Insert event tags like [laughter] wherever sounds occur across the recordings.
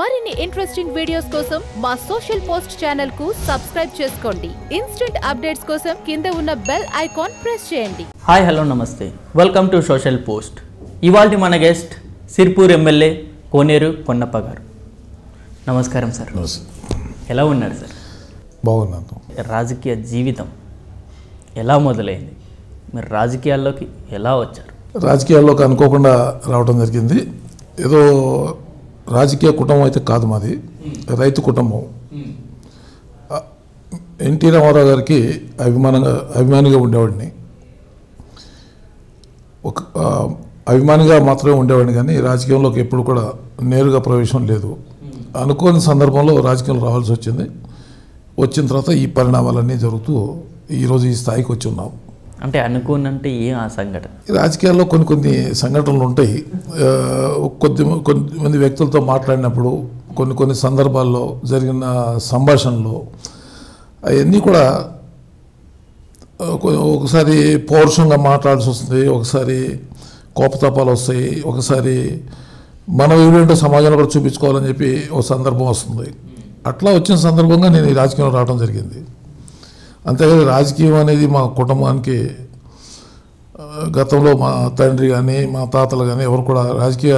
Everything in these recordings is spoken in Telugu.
మరిన్ని ఇంట్రెస్టింగ్ వీడియోస్ కోసం మా సోషల్ పోస్ట్ ఛానల్కు సబ్స్క్రైబ్ చేసుకోండి. ఇన్స్టెంట్ అప్డేట్స్ కోసం కింద ఉన్న బెల్ ఐకాన్ ప్రెస్ చేయండి. హాయ్ హలో నమస్తే. వెల్కమ్ టు సోషల్ పోస్ట్ ఇవాళ మన గెస్ట్ సిర్పూర్ ఎమ్మెల్యే కోనేరు కొన్నప్ప గారు. నమస్కారం సార్. ఎలా ఉన్నారు సార్ బాగున్నాను. రాజకీయ జీవితం ఎలా మొదలైంది? మీరు రాజకీయాల్లోకి ఎలా వచ్చారు? రాజకీయాల్లోకి అనుకోకుండా రావడం జరిగింది. ఏదో రాజకీయ కుటుంబం అయితే కాదు మాది. రైతు కుటుంబం. ఎన్టీ రామారావు గారికి అభిమానంగా అభిమానిగా ఉండేవాడిని. ఒక అభిమానిగా మాత్రమే ఉండేవాడిని కానీ రాజకీయంలోకి ఎప్పుడు కూడా నేరుగా ప్రవేశం లేదు. అనుకోని సందర్భంలో రాజకీయంలో రావాల్సి వచ్చింది. వచ్చిన తర్వాత ఈ పరిణామాలన్నీ జరుగుతూ ఈరోజు ఈ స్థాయికి వచ్చి ఉన్నాం. అంటే అనుకోనంటే ఏం ఆ సంఘటన? రాజకీయాల్లో కొన్ని కొన్ని సంఘటనలు ఉంటాయి. కొద్ది కొంతమంది వ్యక్తులతో మాట్లాడినప్పుడు కొన్ని కొన్ని సందర్భాల్లో జరిగిన సంభాషణలు అవన్నీ కూడా ఒకసారి పౌరుషంగా మాట్లాడాల్సి వస్తుంది ఒకసారి కోపతాపాలు వస్తాయి ఒకసారి మనం ఏమిటంటే సమాజంలో కూడా చూపించుకోవాలని చెప్పి ఒక సందర్భం వస్తుంది. అట్లా వచ్చిన సందర్భంగా నేను ఈ రాజకీయంలో రావడం జరిగింది. అంతేకాదు రాజకీయం అనేది మా కుటుంబానికి గతంలో మా తండ్రి కానీ మా తాతలు కానీ ఎవరు కూడా రాజకీయ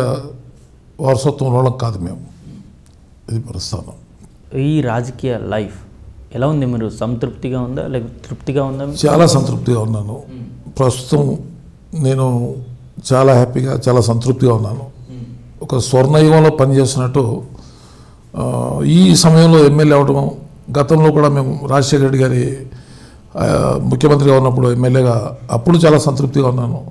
వారసత్వం వాళ్ళకి కాదు మేము. ఇది ప్రస్థానం ఈ రాజకీయ లైఫ్ ఎలా ఉంది? మీరు సంతృప్తిగా ఉందా? లేక తృప్తిగా ఉందా? చాలా సంతృప్తిగా ఉన్నాను. ప్రస్తుతం నేను చాలా హ్యాపీగా చాలా సంతృప్తిగా ఉన్నాను. ఒక స్వర్ణయుగంలో పనిచేస్తున్నట్టు ఈ సమయంలో ఎమ్మెల్యే అవడం గతంలో కూడా మేము రాజశేఖర రెడ్డి గారి ముఖ్యమంత్రిగా ఉన్నప్పుడు ఎమ్మెల్యేగా అప్పుడు చాలా సంతృప్తిగా ఉన్నాను.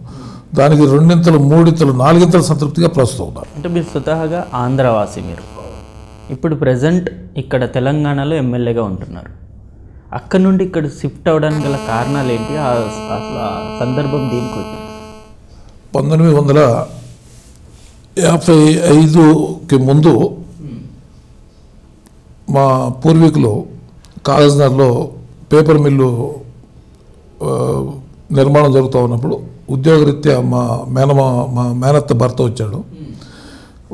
దానికి రెండింతలు మూడింతలు నాలుగింతలు సంతృప్తిగా ప్రస్తుతం ఉన్నాను. అంటే మీరు స్వతహాగా ఆంధ్రవాసి మీరు. ఇప్పుడు ప్రజెంట్ ఇక్కడ తెలంగాణలో ఎమ్మెల్యేగా ఉంటున్నారు. అక్కడ నుండి ఇక్కడ షిఫ్ట్ అవ్వడానికి గల కారణాలు ఏంటి? ఆ- అసలు ఆ సందర్భం దేనికి వచ్చింది. పంతొమ్మిది వందల యాభై ఐదుకి ముందు మా పూర్వీకులు కాగజ్నగర్లో పేపర్ మిల్లు నిర్మాణం జరుగుతూ ఉన్నప్పుడు ఉద్యోగరీత్యా మా మేనమా మా మేనత్త భర్త వచ్చాడు.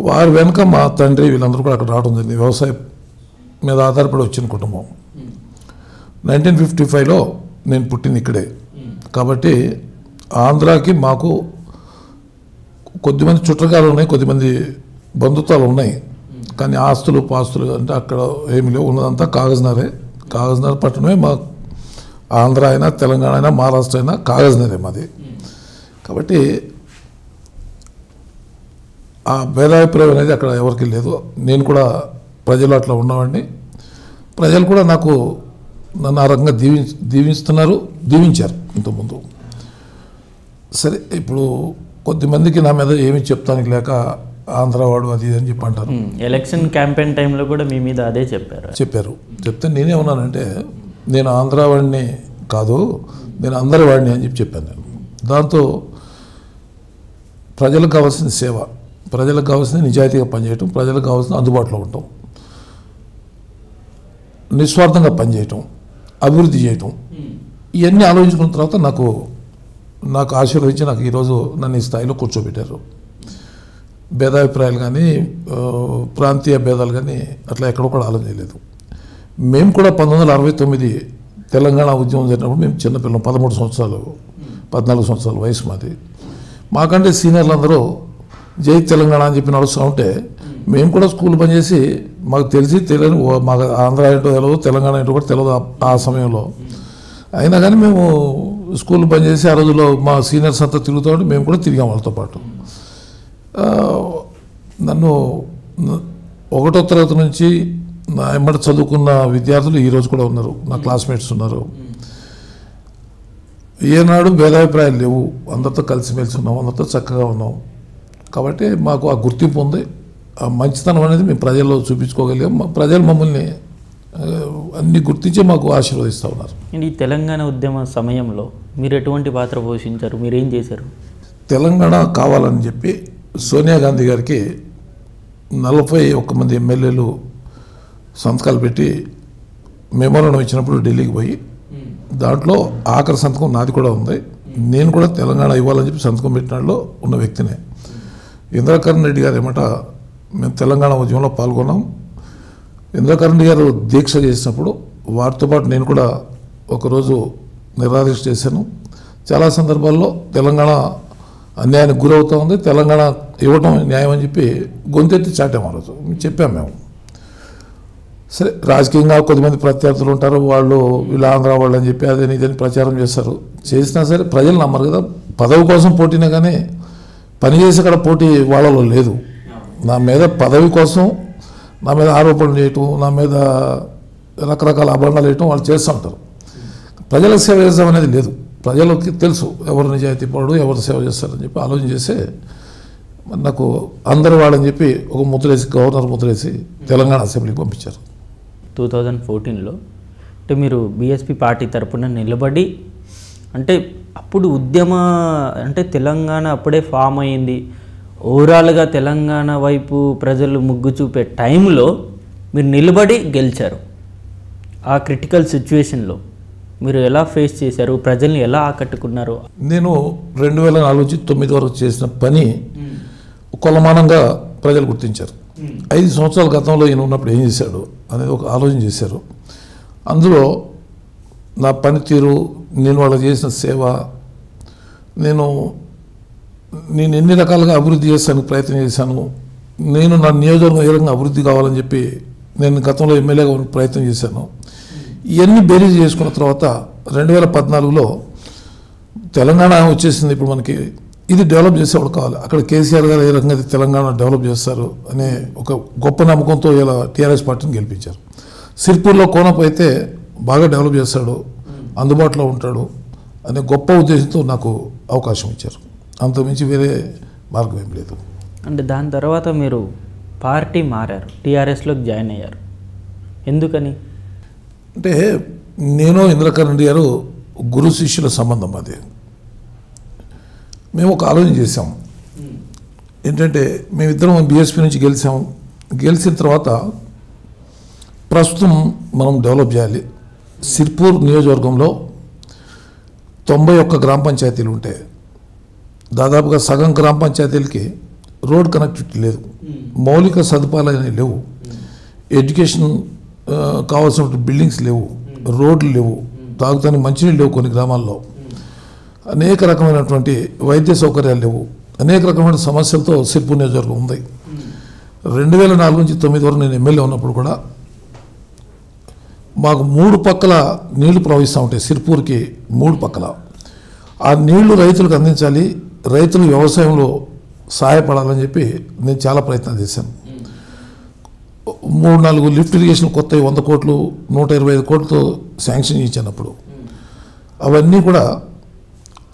వారి వెనుక మా తండ్రి వీళ్ళందరూ కూడా అక్కడ రావడం జరిగింది. వ్యవసాయం మీద ఆధారపడి వచ్చిన కుటుంబం. నైన్టీన్ ఫిఫ్టీ ఫైవ్లో నేను పుట్టింది ఇక్కడే. కాబట్టి ఆంధ్రాకి మాకు కొద్దిమంది చుట్టకాలు ఉన్నాయి కొద్దిమంది బంధుత్వాలు ఉన్నాయి. కానీ ఆస్తులు పాస్తులు అంటే అక్కడ ఏమి లేవు. ఉన్నదంతా కాగజ్నగరే కాగజ్నగర్ పట్టణమే మా ఆంధ్ర అయినా తెలంగాణ అయినా మహారాష్ట్ర అయినా కాగజ్నగరే మాది. కాబట్టి ఆ భేదాభిప్రాయం అనేది అక్కడ ఎవరికి లేదు. నేను కూడా ప్రజలు అట్లా ఉన్నవాడిని. ప్రజలు కూడా నాకు నన్ను ఆ రకంగా దీవి దీవిస్తున్నారు దీవించారు ఇంతకుముందు. సరే ఇప్పుడు కొద్దిమందికి నా మీద ఏమి చెప్తానికి లేక ఆంధ్రవాడు అది అని చెప్పి అంటారు. ఎలక్షన్ క్యాంపెయిన్ టైంలో కూడా మీ మీద అదే చెప్పారు? చెప్పారు. చెప్తే నేనేమన్నానంటే నేను ఆంధ్రవాడిని కాదు నేను అందరి వాడిని అని చెప్పి చెప్పాను నేను. దాంతో ప్రజలకు కావాల్సిన సేవ ప్రజలకు కావాల్సిన నిజాయితీగా పనిచేయటం ప్రజలకు కావాల్సిన అందుబాటులో ఉండటం నిస్వార్థంగా పనిచేయటం అభివృద్ధి చేయటం ఇవన్నీ ఆలోచించుకున్న తర్వాత నాకు నాకు ఆశీర్వదించి నాకు ఈరోజు నన్ను ఈ స్థాయిలో కూర్చోబెట్టారు. భేదాభిప్రాయాలు కానీ ప్రాంతీయ భేదాలు కానీ అట్లా ఎక్కడ కూడా ఆలోచన చేయలేదు మేము కూడా పంతొమ్మిది వందల అరవై తొమ్మిది తెలంగాణ ఉద్యమం జరిగినప్పుడు మేము చిన్నపిల్లం పదమూడు సంవత్సరాలు పద్నాలుగు సంవత్సరాల వయసు మాది. మాకంటే సీనియర్లు అందరూ జై తెలంగాణ అని చెప్పి నడుస్తూ ఉంటే మేము కూడా స్కూల్ పనిచేసి మాకు తెలిసి తెలియని మాకు ఆంధ్ర ఏంటో తెలియదు తెలంగాణ ఏంటో కూడా తెలియదు ఆ- సమయంలో. అయినా కానీ మేము స్కూల్ పనిచేసి ఆ రోజుల్లో మా సీనియర్స్ అంతా తిరుగుతూ ఉంటే మేము కూడా తిరిగాం వాళ్ళతో పాటు. నన్ను ఒకటో తరగతి నుంచి నా ఎమ్మటి చదువుకున్న విద్యార్థులు ఈరోజు కూడా ఉన్నారు. నా క్లాస్మేట్స్ ఉన్నారు. ఏనాడు భేదాభిప్రాయాలు లేవు. అందరితో కలిసిమెలిసి ఉన్నాం. అందరితో చక్కగా ఉన్నాం. కాబట్టి మాకు ఆ గుర్తింపు ఉంది. ఆ మంచితనం అనేది మేము ప్రజల్లో చూపించుకోగలిగాం. మా ప్రజలు మమ్మల్ని అన్ని గుర్తించి మాకు ఆశీర్వదిస్తూ ఉన్నారు. ఈ తెలంగాణ ఉద్యమ సమయంలో మీరు ఎటువంటి పాత్ర పోషించారు? మీరు చేశారు? తెలంగాణ కావాలని చెప్పి సోనియా గాంధీ గారికి నలభై ఒక్క మంది ఎమ్మెల్యేలు సంతకాలు పెట్టి మెమోరం ఇచ్చినప్పుడు ఢిల్లీకి పోయి దాంట్లో ఆఖరి సంతకం నాది కూడా ఉంది. నేను కూడా తెలంగాణ ఇవ్వాలని చెప్పి సంతకం పెట్టిన ఉన్న వ్యక్తినే. ఇంద్రకరణ్ రెడ్డి గారు ఏమట మేము తెలంగాణ ఉద్యమంలో పాల్గొన్నాం. ఇంద్రకరణ్ గారు దీక్ష చేసినప్పుడు వారితో పాటు నేను కూడా ఒకరోజు నిరాదీక్ష చేశాను. చాలా సందర్భాల్లో తెలంగాణ అన్యాయానికి గురవుతూ ఉంది. తెలంగాణ ఇవ్వటం న్యాయం అని చెప్పి గొంతెత్తి చాటాం రోజు. చెప్పాం మేము. సరే రాజకీయంగా కొద్దిమంది ప్రత్యర్థులు ఉంటారు. వాళ్ళు వీళ్ళు ఆంధ్ర వాళ్ళు అని చెప్పి అదే ఇదని ప్రచారం చేస్తారు. చేసినా సరే ప్రజలు నమ్మరు కదా. పదవి కోసం పోటీనే కానీ పనిచేసి అక్కడ పోటీ వాళ్ళలో లేదు. నా మీద పదవి కోసం నా మీద ఆరోపణలు చేయటం నా మీద రకరకాల అభరణాలు వేయటం వాళ్ళు చేస్తూ ఉంటారు. ప్రజలకు సేవ చేద్దాం అనేది లేదు. ప్రజలకి తెలుసు ఎవరు నిజాయితీ పడు ఎవరు సేవ చేస్తారని చెప్పి ఆలోచన చేస్తే నాకు అందరు వాళ్ళని చెప్పి ఒక ముద్రేసి గవర్నర్ ముద్రేసి తెలంగాణ అసెంబ్లీకి పంపించారు. టూ థౌజండ్ ఫోర్టీన్లో అంటే మీరు బీఎస్పీ పార్టీ తరపున నిలబడి అంటే అప్పుడు ఉద్యమ అంటే తెలంగాణ అప్పుడే ఫామ్ అయింది ఓవరాల్గా తెలంగాణ వైపు ప్రజలు మొగ్గు చూపే టైంలో మీరు నిలబడి గెలిచారు. ఆ క్రిటికల్ సిచ్యువేషన్లో మీరు ఎలా ఫేస్ చేశారు? ప్రజల్ని ఎలా ఆకట్టుకున్నారు? నేను రెండు వేల నాలుగు నుంచి తొమ్మిది వరకు చేసిన పని కొలమానంగా ప్రజలు గుర్తించారు. ఐదు సంవత్సరాల గతంలో ఈయన ఉన్నప్పుడు ఏం చేశాడు అనేది ఒక ఆలోచన చేశారు. అందులో నా పనితీరు నేను వాళ్ళకి చేసిన సేవ నేను నేను ఎన్ని రకాలుగా అభివృద్ధి చేస్తానికి ప్రయత్నం చేశాను నేను నా నియోజకవర్గం ఏ రకంగా అభివృద్ధి కావాలని చెప్పి నేను గతంలో ఎమ్మెల్యేగా ప్రయత్నం చేశాను. ఇవన్నీ బేరీజ్ చేసుకున్న తర్వాత రెండు వేల పద్నాలుగులో తెలంగాణ వచ్చేసింది ఇప్పుడు మనకి. ఇది డెవలప్ చేసేవాడు కావాలి. అక్కడ కేసీఆర్ గారు ఏ రకంగా అయితే తెలంగాణ డెవలప్ చేస్తారు అనే ఒక గొప్ప నమ్మకంతో ఇలా టీఆర్ఎస్ పార్టీని గెలిపించారు. సిర్పూర్లో కోనప్ అయితే బాగా డెవలప్ చేస్తాడు అందుబాటులో ఉంటాడు అనే గొప్ప ఉద్దేశంతో నాకు అవకాశం ఇచ్చారు. అంతకుమించి వేరే మార్గం ఏం లేదు. అంటే దాని తర్వాత మీరు పార్టీ మారారు టీఆర్ఎస్లోకి జాయిన్ అయ్యారు. ఎందుకని? అంటే నేను ఇంద్రకరణ్ రెడ్డి గారు గురు శిష్యుల సంబంధం అది. మేము ఒక ఆలోచన చేసాం ఏంటంటే మేమిద్దరం బీఎస్పీ నుంచి గెలిచాం. గెలిచిన తర్వాత ప్రస్తుతం మనం డెవలప్ చేయాలి. సిర్పూర్ నియోజకవర్గంలో తొంభై ఒక్క గ్రామ పంచాయతీలు ఉంటాయి దాదాపుగా సగం గ్రామ పంచాయతీలకి రోడ్ కనెక్టివిటీ లేదు. మౌలిక సదుపాయాలు అనేవి లేవు. ఎడ్యుకేషన్ కావాల్సినటువంటి బిల్డింగ్స్ లేవు రోడ్లు లేవు తాగుతానికి మంచినీళ్ళు లేవు కొన్ని గ్రామాల్లో. అనేక రకమైనటువంటి వైద్య సౌకర్యాలు లేవు. అనేక రకమైన సమస్యలతో సిర్పూర్ నియోజకవర్గం ఉంది. రెండు వేల నాలుగు నుంచి తొమ్మిది వరకు నేను ఎమ్మెల్యే ఉన్నప్పుడు కూడా మాకు మూడు పక్కల నీళ్ళు ప్రవహిస్తూ ఉంటాయి సిర్పూర్కి మూడు పక్కల. ఆ నీళ్ళు రైతులకు అందించాలి రైతులు వ్యవసాయంలో సహాయపడాలని చెప్పి నేను చాలా ప్రయత్నం చేశాను. మూడు నాలుగు లిఫ్ట్ ఇరిగేషన్ కొత్త వంద కోట్లు నూట ఇరవై ఐదు కోట్లతో శాంక్షన్ ఇచ్చాను అప్పుడు. అవన్నీ కూడా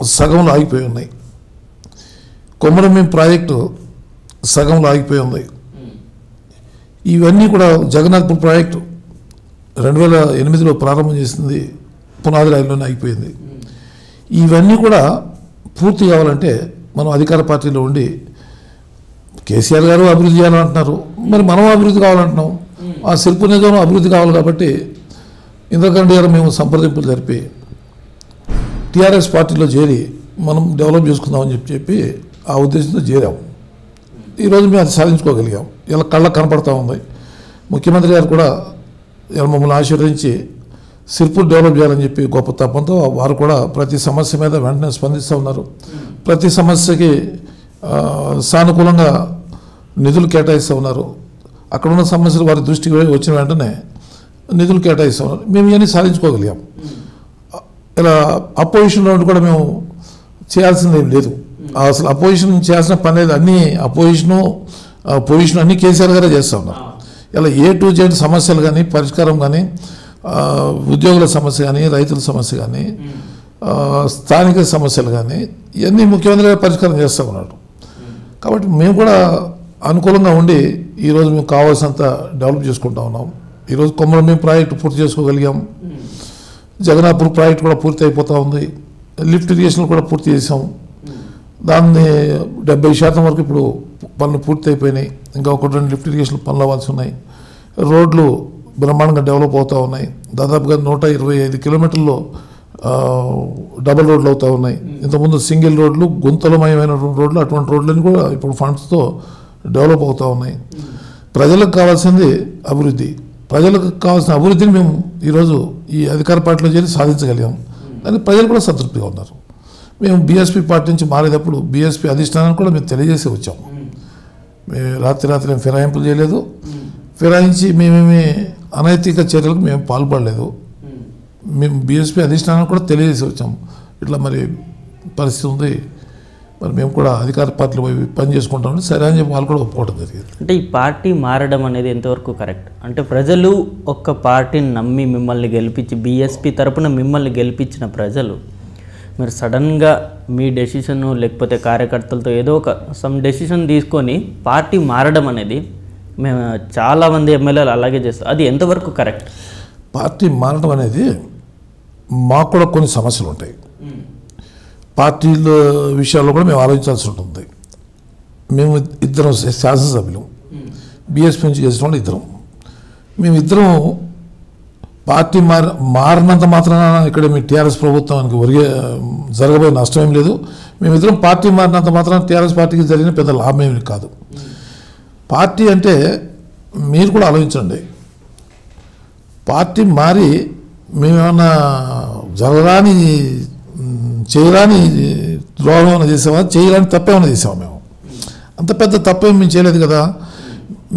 సగంలో ఆగిపోయి ఉన్నాయి. కొమరమేం ప్రాజెక్టు సగంలో ఆగిపోయి ఉంది. ఇవన్నీ కూడా జగన్నాథ్పూర్ ప్రాజెక్టు రెండు వేల ఎనిమిదిలో ప్రారంభం చేసింది పునాది రాయిలోనే ఆగిపోయింది. ఇవన్నీ కూడా పూర్తి కావాలంటే మనం అధికార పార్టీలో ఉండి కేసీఆర్ గారు అభివృద్ధి చేయాలంటున్నారు. మరి మనం అభివృద్ధి కావాలంటున్నాం. ఆ శిల్ప నిజం అభివృద్ధి కావాలి కాబట్టి ఇంద్రకరణ్ గారు మేము సంప్రదింపులు జరిపి టీఆర్ఎస్ పార్టీలో చేరి మనం డెవలప్ చేసుకుందామని చెప్పి చెప్పి ఆ ఉద్దేశంతో చేరాం. ఈరోజు మేము అది సాధించుకోగలిగాం. ఇలా కళ్ళకు కనపడతా ఉంది. ముఖ్యమంత్రి గారు కూడా ఇలా మమ్మల్ని ఆశీర్వదించి సిర్పూర్ డెవలప్ చేయాలని చెప్పి గొప్ప తప్పంతో వారు కూడా ప్రతి సమస్య మీద వెంటనే స్పందిస్తూ ఉన్నారు. ప్రతి సమస్యకి సానుకూలంగా నిధులు కేటాయిస్తూ ఉన్నారు. అక్కడ ఉన్న సమస్యలు వారి దృష్టికి వచ్చిన వెంటనే నిధులు కేటాయిస్తూ ఉన్నారు. మేము ఇవన్నీ సాధించుకోగలిగాం. ఇలా అపోజిషన్లో కూడా మేము చేయాల్సింది ఏం లేదు. అసలు అపోజిషన్ చేయాల్సిన పని లేదు. అన్ని అపోజిషను పొజిషన్ అన్ని కేసీఆర్ గారే చేస్తూ ఉన్నారు. ఇలా ఏ టు జెడ్ సమస్యలు కానీ పరిష్కారం కానీ ఉద్యోగుల సమస్య కానీ రైతుల సమస్య కానీ స్థానిక సమస్యలు కానీ ఇవన్నీ ముఖ్యమంత్రి పరిష్కారం చేస్తూ ఉన్నాడు కాబట్టి మేము కూడా అనుకూలంగా ఉండి ఈరోజు మేము కావాల్సినంత డెవలప్ చేసుకుంటా ఉన్నాం. ఈరోజు కొమ్మరం మేము ప్రాజెక్టు పూర్తి చేసుకోగలిగాం. జగన్నాపూర్ ప్రాజెక్ట్ కూడా పూర్తి అయిపోతూ ఉంది. లిఫ్ట్ ఇరిగేషన్ కూడా పూర్తి చేసాం దాన్ని డెబ్బై శాతం వరకు ఇప్పుడు పనులు పూర్తి అయిపోయినాయి. ఇంకా ఒకటి రెండు లిఫ్ట్ ఇరిగేషన్ పనులు అవ్వాల్సి ఉన్నాయి. రోడ్లు బ్రహ్మాండంగా డెవలప్ అవుతూ ఉన్నాయి. దాదాపుగా నూట ఇరవై ఐదు కిలోమీటర్లు డబుల్ రోడ్లు అవుతూ ఉన్నాయి. ఇంతకుముందు సింగిల్ రోడ్లు గుంతలమయమైన రోడ్లు అటువంటి రోడ్లన్నీ కూడా ఇప్పుడు ఫండ్స్తో డెవలప్ అవుతూ ఉన్నాయి. ప్రజలకు కావాల్సింది అభివృద్ధి. ప్రజలకు కావాల్సిన అభివృద్ధిని మేము ఈరోజు ఈ అధికార పార్టీలో చేరి సాధించగలిగాం. దానికి ప్రజలు కూడా సంతృప్తిగా ఉన్నారు. మేము బీఎస్పీ పార్టీ నుంచి మారేటప్పుడు బీఎస్పీ అధిష్టానాన్ని కూడా మేము తెలియజేసి వచ్చాము మేము. రాత్రి రాత్రి ఏం ఫిరాయింపులు చేయలేదు. ఫిరాయించి మేమేమి అనైతిక చర్యలకు మేము పాల్పడలేదు. మేము బీఎస్పీ అధిష్టానానికి కూడా తెలియజేసి వచ్చాము. ఇట్లా మరి పరిస్థితి ఉంది. మరి మేము కూడా అధికార పార్టీలో పోయి పని చేసుకుంటామని సరే అని చెప్పి వాళ్ళు కూడా ఒప్పుకోవడం జరిగింది. అంటే ఈ పార్టీ మారడం అనేది ఎంతవరకు కరెక్ట్? అంటే ప్రజలు ఒక్క పార్టీని నమ్మి మిమ్మల్ని గెలిపించి బీఎస్పీ తరపున మిమ్మల్ని గెలిపించిన ప్రజలు మీరు సడన్గా మీ డెసిషన్ లేకపోతే కార్యకర్తలతో ఏదో ఒక సమ్ డెసిషన్ తీసుకొని పార్టీ మారడం అనేది మేము చాలామంది ఎమ్మెల్యేలు అలాగే చేస్తారు. అది ఎంతవరకు కరెక్ట్? పార్టీ మారడం అనేది మాకు కూడా కొన్ని సమస్యలు ఉంటాయి. పార్టీల విషయాల్లో కూడా మేము ఆలోచించాల్సి ఉంటుంది. మేము ఇద్దరం శాసనసభ్యులు. బీఎస్పీ నుంచి చేసిన వాళ్ళు ఇద్దరం. మేమిద్దరం పార్టీ మారి మారినంత మాత్రాన ఇక్కడ మీ టీఆర్ఎస్ ప్రభుత్వానికి ఒరిగే జరగబోయే నష్టం ఏం లేదు. మేమిద్దరం పార్టీ మారినంత మాత్రాన టీఆర్ఎస్ పార్టీకి జరిగిన పెద్ద లాభం ఏమి కాదు. పార్టీ అంటే మీరు కూడా ఆలోచించండి. పార్టీ మారి మేమేమన్నా జరగరాని చేయరాని ద్రోహం ఏమైనా చేసామా? చేయరాని తప్పేమైనా చేసామా మేము? అంత పెద్ద తప్పేం మేము చేయలేదు కదా.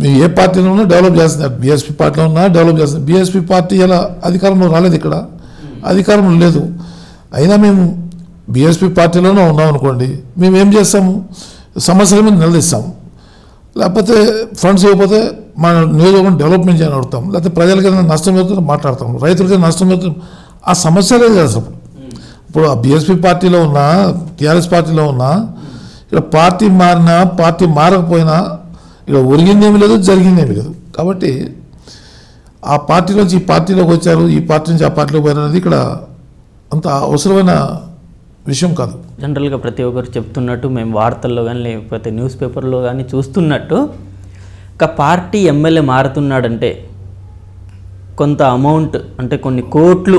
మేము ఏ పార్టీలో ఉన్నా డెవలప్ చేస్తున్నారు బీఎస్పీ పార్టీలో ఉన్నా డెవలప్ చేస్తున్నారు బీఎస్పీ పార్టీ ఎలా అధికారంలో రాలేదు ఇక్కడ. అధికారంలో లేదు. అయినా మేము బీఎస్పీ పార్టీలోనే ఉన్నాం అనుకోండి మేము ఏం చేస్తాము? సమస్యల మీద నిలదీస్తాము లేకపోతే ఫండ్స్ ఇవ్వకపోతే మన నియోజకవర్గం డెవలప్మెంట్ చేయని అడుగుతాం లేకపోతే ప్రజలకి ఏదైనా నష్టం అవుతుందో మాట్లాడతాం రైతులకి నష్టం జరుగుతుంది ఆ సమస్య లేదు అసలు. ఇప్పుడు ఆ బీఎస్పీ పార్టీలో ఉన్నా టీఆర్ఎస్ పార్టీలో ఉన్నా ఇక్కడ పార్టీ మారినా పార్టీ మారకపోయినా ఇక్కడ ఒరిగిందేమీ లేదు జరిగిందేమీ లేదు. కాబట్టి ఆ పార్టీలోంచి ఈ పార్టీలోకి వచ్చారు ఈ పార్టీ నుంచి ఆ పార్టీలోకి పోయారు అనేది ఇక్కడ అంత అవసరమైన విషయం కాదు. జనరల్గా ప్రతి ఒక్కరు చెప్తున్నట్టు మేము వార్తల్లో కానీ లేకపోతే న్యూస్ పేపర్లో కానీ చూస్తున్నట్టు ఒక పార్టీ ఎమ్మెల్యే మారుతున్నాడంటే కొంత అమౌంట్ అంటే కొన్ని కోట్లు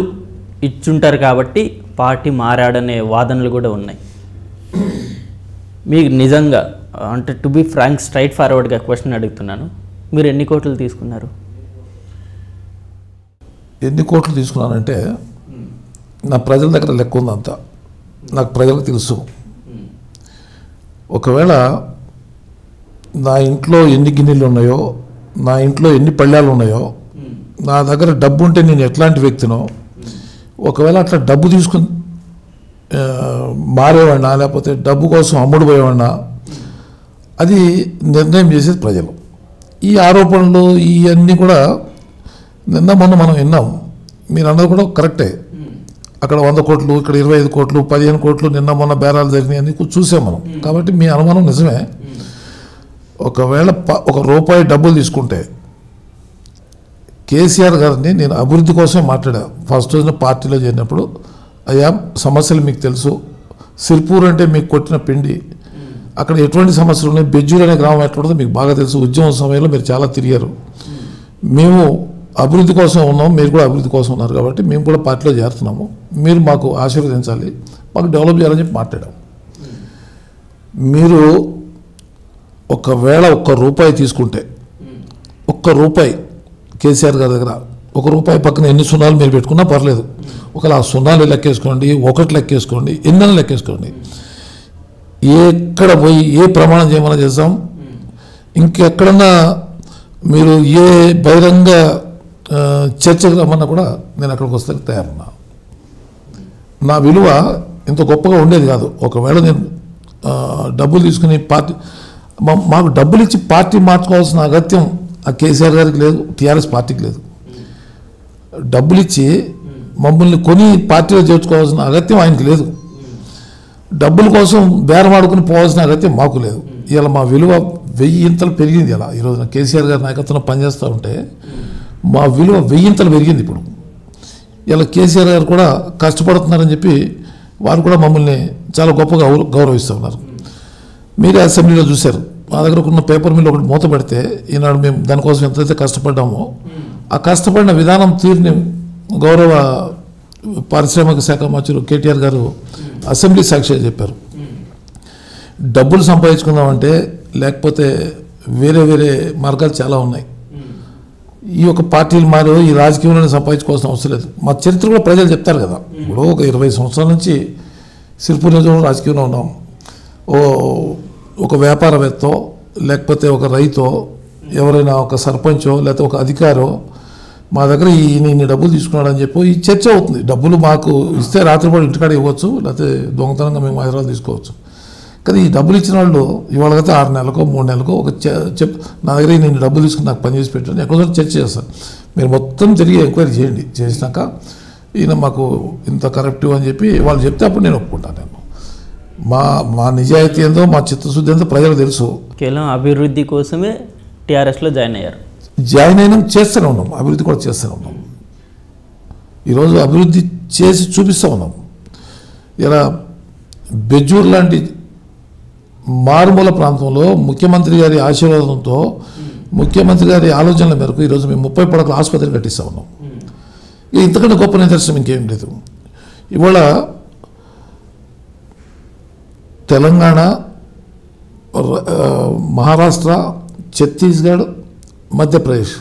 ఇచ్చుంటారు కాబట్టి పార్టీ మారాడనే వాదనలు కూడా ఉన్నాయి. మీకు నిజంగా అంటే టు బి ఫ్రాంక్ స్ట్రైట్ ఫార్వర్డ్గా క్వశ్చన్ అడుగుతున్నాను. మీరు ఎన్ని కోట్లు తీసుకున్నారు? ఎన్ని కోట్లు తీసుకున్నానంటే నా ప్రజల దగ్గర లెక్క ఉంది అంతా నాకు ప్రజలకు తెలుసు. ఒకవేళ నా ఇంట్లో ఎన్ని గిన్నెలు ఉన్నాయో నా ఇంట్లో ఎన్ని పళ్ళాలు ఉన్నాయో నా దగ్గర డబ్బు ఉంటే నేను ఎట్లాంటి వ్యక్తినో ఒకవేళ అట్లా డబ్బు తీసుకుని మారేవాడినా లేకపోతే డబ్బు కోసం అమ్ముడు పోయేవాడినా అది నిర్ణయం చేసేది ప్రజలు. ఈ ఆరోపణలు ఇవన్నీ కూడా నిన్న మొన్న మనం విన్నాం. మీరు అన్నది కూడా కరెక్టే. అక్కడ వంద కోట్లు ఇక్కడ ఇరవై ఐదు కోట్లు పదిహేను కోట్లు నిన్న మొన్న బేరాలు జరిగినాయి అని చూసాం మనం. కాబట్టి మీ అనుమానం నిజమే. ఒకవేళ ప- ఒక రూపాయి డబ్బులు తీసుకుంటే కేసీఆర్ గారిని నేను అభివృద్ధి కోసమే మాట్లాడా. ఫస్ట్ రోజున పార్టీలో చేరినప్పుడు అయ్యా సమస్యలు మీకు తెలుసు. సిర్పూర్ అంటే మీకు కొట్టిన పిండి. అక్కడ ఎటువంటి సమస్యలు ఉన్నాయి? బెజ్జూర్ అనే గ్రామం ఎట్లుంటుందో మీకు బాగా తెలుసు. ఉద్యమం సమయంలో మీరు చాలా తిరిగారు. మేము అభివృద్ధి కోసం ఉన్నాం. మీరు కూడా అభివృద్ధి కోసం ఉన్నారు కాబట్టి మేము కూడా పార్టీలో చేరుతున్నాము. మీరు మాకు ఆశీర్వదించాలి. మాకు డెవలప్ చేయాలని చెప్పి మాట్లాడాం. మీరు ఒకవేళ ఒక్క రూపాయి తీసుకుంటే ఒక్క రూపాయి కేసీఆర్ గారి దగ్గర ఒక రూపాయి పక్కన ఎన్ని సున్నాలు మీరు పెట్టుకున్నా పర్లేదు. ఒకవేళ ఆ సున్నాలు లెక్కేసుకోండి ఒకటి లెక్కేసుకోండి ఎన్నైనా లెక్కేసుకోండి. ఎక్కడ పోయి ఏ ప్రమాణం చేయమని చేస్తాం? ఇంకెక్కడన్నా మీరు ఏ బహిరంగ చర్చకు రమ్మన్నా కూడా నేను అక్కడికి వస్తే తయారున్నా. నా విలువ ఇంత గొప్పగా ఉండేది కాదు. ఒకవేళ నేను డబ్బులు తీసుకుని పార్టీ మాకు డబ్బులు ఇచ్చి పార్టీ మార్చుకోవాల్సిన అగత్యం ఆ కేసీఆర్ గారికి లేదు టీఆర్ఎస్ పార్టీకి లేదు. డబ్బులు ఇచ్చి మమ్మల్ని కొని పార్టీలో చేర్చుకోవాల్సిన అగత్యం ఆయనకి లేదు. డబ్బుల కోసం బేరం ఆడుకుని పోవాల్సిన అగత్యం మాకు లేదు. ఇలా మా విలువ వెయ్యింతలు పెరిగింది ఇలా ఈరోజున కేసీఆర్ గారి నాయకత్వంలో పనిచేస్తూ ఉంటే మా విలువ వెయ్యింతలు పెరిగింది ఇప్పుడు. ఇలా కేసీఆర్ గారు కూడా కష్టపడుతున్నారని చెప్పి వారు కూడా మమ్మల్ని చాలా గొప్పగా గౌరవిస్తూ ఉన్నారు. మీరే అసెంబ్లీలో చూశారు. మా దగ్గర ఉన్న పేపర్ మిల్ ఒకటి మూత పెడితే ఈనాడు మేము దానికోసం ఎంతైతే కష్టపడ్డామో ఆ కష్టపడిన విధానం తీరుని గౌరవ పారిశ్రామిక శాఖ మంత్రులు కేటీఆర్ గారు అసెంబ్లీ సాక్షిగా చెప్పారు. డబ్బులు సంపాదించుకుందామంటే లేకపోతే వేరే వేరే మార్గాలు చాలా ఉన్నాయి. ఈ యొక్క పార్టీలు మారు ఈ రాజకీయంలో సంపాదించుకోవాల్సిన అవసరం లేదు. మా చరిత్ర కూడా ప్రజలు చెప్తారు కదా. ఇప్పుడు ఒక ఇరవై సంవత్సరాల నుంచి సిరిపూర్ నియోజకవర్గం రాజకీయంలో ఉన్నాం. ఓ ఒక వ్యాపారవేత్తో లేకపోతే ఒక రైతో ఎవరైనా ఒక సర్పంచో లేకపోతే ఒక అధికారో మా దగ్గర ఈ ఇన్ని డబ్బులు తీసుకున్నాడు అని చెప్పి ఈ చర్చ అవుతుంది. డబ్బులు మాకు ఇస్తే రాత్రిపూట ఇంటికాడ ఇవ్వచ్చు లేకపోతే దొంగతనంగా మేము హైదరాబాద్ తీసుకోవచ్చు. కానీ ఈ డబ్బులు ఇచ్చిన వాళ్ళు ఇవాళ ఆరు నెలలకో మూడు నెలలకో ఒక చెప్ నా దగ్గర నేను డబ్బులు తీసుకుని నాకు పని చేసి పెట్టాను ఎక్కడో చర్చ చేస్తాను మీరు మొత్తం తిరిగి ఎంక్వైరీ చేయండి. చేసినాక ఈయన మాకు ఇంత కరెక్టివ్ అని చెప్పి వాళ్ళు చెప్తే అప్పుడు నేను ఒప్పుకుంటాను నేను మా మా నిజాయితీ ఏందో మా చిత్తశుద్ధి ఏందో ప్రజలకు తెలుసు. కేవలం అభివృద్ధి కోసమే టీఆర్ఎస్లో జాయిన్ అయ్యారు. జాయిన్ అయినా చేస్తూనే ఉన్నాం అభివృద్ధి కూడా చేస్తూనే ఉన్నాం. ఈరోజు అభివృద్ధి చేసి చూపిస్తూ ఉన్నాం. ఇలా బెజ్జూర్ లాంటి మారుమూల ప్రాంతంలో ముఖ్యమంత్రి గారి ఆశీర్వాదంతో ముఖ్యమంత్రి గారి ఆలోచనల మేరకు ఈరోజు మేము ముప్పై పడకల ఆసుపత్రి కట్టిస్తూ ఉన్నాం. ఇంతకంటే గొప్ప నిదర్శనం ఇంకేం లేదు. ఇవాళ తెలంగాణ మహారాష్ట్ర ఛత్తీస్గఢ్ మధ్యప్రదేశ్.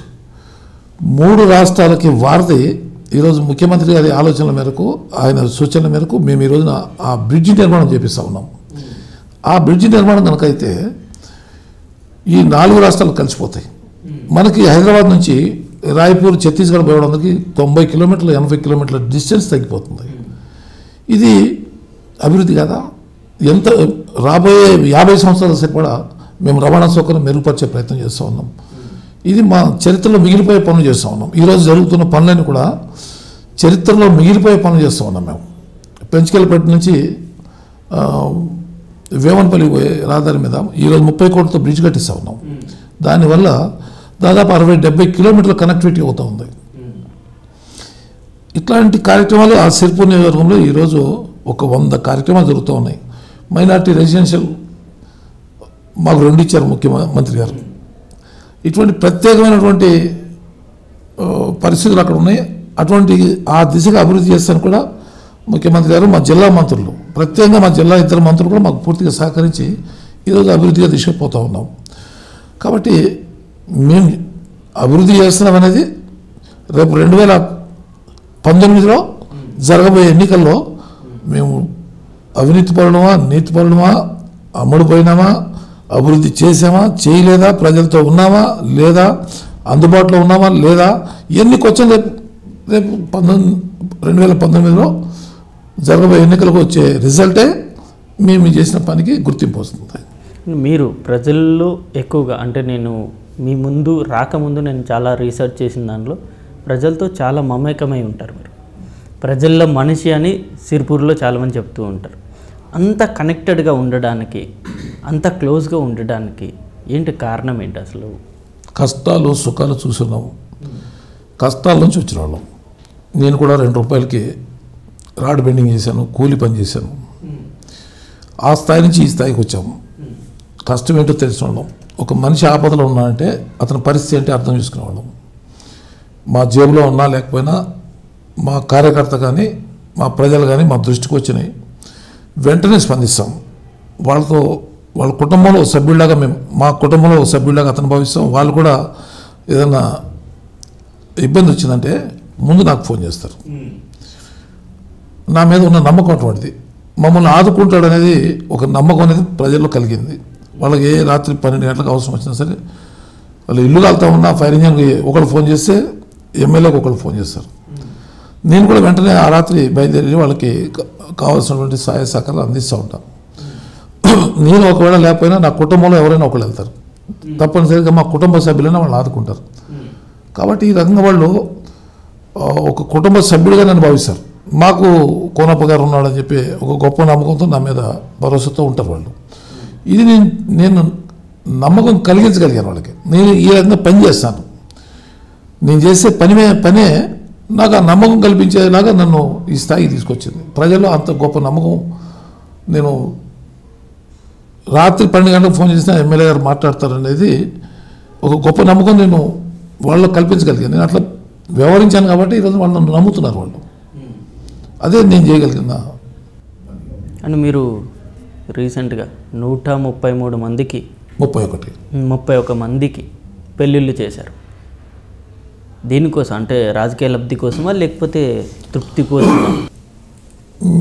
మూడు రాష్ట్రాలకి వారధి ఈరోజు ముఖ్యమంత్రి గారి ఆలోచనల మేరకు ఆయన సూచనల మేరకు మేము ఈ రోజున ఆ బ్రిడ్జి నిర్మాణం చేపిస్తూ ఉన్నాం. ఆ బ్రిడ్జి నిర్మాణం కనుకైతే ఈ నాలుగు రాష్ట్రాలు కలిసిపోతాయి. మనకి హైదరాబాద్ నుంచి రాయపూర్ ఛత్తీస్గఢ్ పోవడానికి తొంభై కిలోమీటర్లు ఎనభై కిలోమీటర్ల డిస్టెన్స్ తగ్గిపోతుంది. ఇది అభివృద్ధి కదా? ఎంత రాబోయే యాభై సంవత్సరాల సరిపడా మేము రవాణా సౌకర్యం మెరుగుపరిచే ప్రయత్నం చేస్తూ ఉన్నాం. ఇది మా చరిత్రలో మిగిలిపోయే పనులు చేస్తూ ఉన్నాం. ఈరోజు జరుగుతున్న పనులన్నీ కూడా చరిత్రలో మిగిలిపోయే పనులు చేస్తూ ఉన్నాం మేము. పెంచుకెళ్ళపేట నుంచి ఆ, వేమన్పల్లి పోయే రహదారి మీద ఈరోజు ముప్పై కోట్లతో బ్రిడ్జ్ కట్టిస్తూ ఉన్నాం. దానివల్ల దాదాపు అరవై డెబ్బై కిలోమీటర్ల కనెక్టివిటీ అవుతూ ఉంది. ఇట్లాంటి కార్యక్రమాలు ఆ సిర్పూర్ నియోజకవర్గంలో ఈరోజు ఒక వంద కార్యక్రమాలు జరుగుతూ ఉన్నాయి. మైనార్టీ రెసిడెన్షియల్ మాకు రెండు ఇచ్చారు ముఖ్యమంత్రి గారు. ఇటువంటి ప్రత్యేకమైనటువంటి పరిస్థితులు అక్కడ ఉన్నాయి. అటువంటి ఆ దిశగా అభివృద్ధి చేస్తాను కూడా ముఖ్యమంత్రి గారు మా జిల్లా మంత్రులు ప్రత్యేకంగా మా జిల్లా ఇద్దరు మంత్రులు కూడా మాకు పూర్తిగా సహకరించి ఈరోజు అభివృద్ధిగా తీసుకుపోతూ ఉన్నాం. కాబట్టి మేము అభివృద్ధి చేస్తున్నాం అనేది రేపు రెండు వేల పంతొమ్మిదిలో జరగబోయే ఎన్నికల్లో మేము అవినీతి పరుడమా నీతి పరుడమా అమ్ముడుపోయినామా అభివృద్ధి చేసామా చేయలేదా ప్రజలతో ఉన్నామా లేదా అందుబాటులో ఉన్నామా లేదా ఇవన్నీ క్వశ్చన్ రేపు రేపు పంతొమ్మిది రెండు వేల పంతొమ్మిదిలో జరగబోయే ఎన్నికలకు వచ్చే రిజల్టే మేము చేసిన పనికి గుర్తింపు వస్తుంది. మీరు ప్రజల్లో ఎక్కువగా అంటే నేను మీ ముందు రాకముందు నేను చాలా రీసెర్చ్ చేసిన దాంట్లో ప్రజలతో చాలా మమేకమై ఉంటారు మీరు. ప్రజల్లో మనిషి అని సిర్పూర్లో చాలామంది చెప్తూ ఉంటారు. అంత కనెక్టెడ్గా ఉండడానికి అంత క్లోజ్గా ఉండడానికి ఏంటి కారణం ఏంటి అసలు? కష్టాలు సుఖాలు చూస్తున్నాము కష్టాల నుంచి వచ్చిన వాళ్ళం. నేను కూడా రెండు రూపాయలకి రాడ్ బెండింగ్ చేశాను కూలి పని చేశాను. ఆ స్థాయి నుంచి ఈ స్థాయికి వచ్చాము కష్టం ఏంటో తెలిసిన వాళ్ళం. ఒక మనిషి ఆపదలో ఉన్నాడంటే అతని పరిస్థితి ఏంటి అర్థం చేసుకునేవాళ్ళం మా జేబులో ఉన్నా లేకపోయినా మా కార్యకర్త కానీ మా ప్రజలు కానీ మా దృష్టికి వచ్చినాయి. వెంటనే స్పందిస్తాం. వాళ్ళతో వాళ్ళ కుటుంబంలో సభ్యుడిలాగా మేము మా కుటుంబంలో సభ్యుడిలాగా అతను భావిస్తాం. వాళ్ళు కూడా ఏదైనా ఇబ్బంది వచ్చిందంటే ముందు నాకు ఫోన్ చేస్తారు. నా మీద ఉన్న నమ్మకం అటువంటిది. మమ్మల్ని ఆదుకుంటాడు అనేది ఒక నమ్మకం అనేది ప్రజల్లో కలిగింది. వాళ్ళకి ఏ రాత్రి పన్నెండు గంటలకు అవసరం వచ్చినా సరే వాళ్ళు ఇల్లు కాలుతా ఉన్నా ఫైర్ ఇంజన్కి ఒకళ్ళు ఫోన్ చేస్తే ఎమ్మెల్యేకి ఒకళ్ళు ఫోన్ చేస్తారు. నేను కూడా వెంటనే ఆ రాత్రి బయలుదేరి వాళ్ళకి కావాల్సినటువంటి సహాయ సహకారాలు అందిస్తూ ఉంటాను నేను ఒకవేళ లేకపోయినా నా కుటుంబంలో ఎవరైనా ఒకళ్ళు వెళ్తారు. తప్పనిసరిగా మా కుటుంబ సభ్యులైనా వాళ్ళు ఆదుకుంటారు. కాబట్టి ఈ రకంగా వాళ్ళు ఒక కుటుంబ సభ్యుడిగా నన్ను భావిస్తారు. మాకు కోనప్ప గారు ఉన్నాడని చెప్పి ఒక గొప్ప నమ్మకంతో నా మీద భరోసాతో ఉంటారు వాళ్ళు. ఇది నేను నేను నమ్మకం కలిగించగలిగాను వాళ్ళకి. నేను ఈ రకంగా పని చేస్తాను. నేను చేసే పని పనే నాకు ఆ నమ్మకం కల్పించేలాగా నన్ను ఈ స్థాయికి తీసుకొచ్చింది. ప్రజల్లో అంత గొప్ప నమ్మకం నేను రాత్రి పన్నెండు గంటలకు ఫోన్ చేసిన ఎమ్మెల్యే గారు మాట్లాడతారనేది ఒక గొప్ప నమ్మకం నేను వాళ్ళకు కల్పించగలిగాను. నేను అట్లా వ్యవహరించాను కాబట్టి ఈరోజు వాళ్ళు నన్ను నమ్ముతున్నారు వాళ్ళు. అదే నేను చేయగలిగిన అని మీరు రీసెంట్గా నూట ముప్పై మూడు మందికి ముప్పై ఒకటి. ముప్పై ఒక మందికి పెళ్ళిళ్ళు చేశారు. దీనికోసం? అంటే రాజకీయ లబ్ధి కోసమా లేకపోతే తృప్తి కోసమా?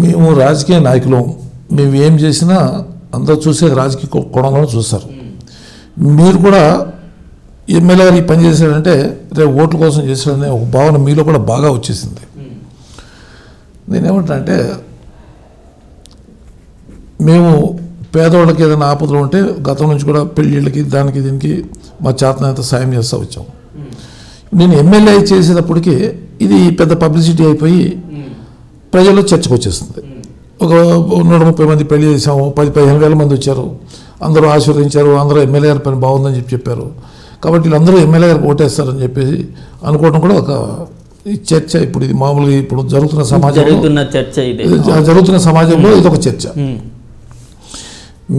మేము రాజకీయ నాయకులు. మేము ఏం చేసినా అందరూ చూసే రాజకీయ కోణంలో చూస్తారు. మీరు కూడా ఎమ్మెల్యే గారు ఈ పని చేశాడంటే రేపు ఓట్ల కోసం చేశాడనే ఒక భావన మీలో కూడా బాగా వచ్చేసింది. నేనేమంటానంటే మేము పేదవాళ్ళకి ఏదైనా ఆపదలు ఉంటే గతం నుంచి కూడా పెళ్ళిళ్ళకి దానికి దీనికి మా చేతనంత సాయం చేస్తూ వచ్చాం. నేను ఎమ్మెల్యే చేసేటప్పటికి ఇది పెద్ద పబ్లిసిటీ అయిపోయి ప్రజల్లో చర్చకు వచ్చేస్తుంది ఒక నూట ముప్పై మంది పెళ్ళి చేసాము పది పదిహేను వేల మంది వచ్చారు. అందరూ ఆశీర్వదించారు అందరూ ఎమ్మెల్యే గారి పని బాగుందని చెప్పి చెప్పారు. కాబట్టి వీళ్ళందరూ ఎమ్మెల్యే గారికి ఓటేస్తారని చెప్పేసి అనుకోవడం కూడా ఒక ఈ చర్చ ఇప్పుడు ఇది మామూలుగా ఇప్పుడు జరుగుతున్న సమాజంలో జరుగుతున్న సమాజంలో ఇది ఒక చర్చ.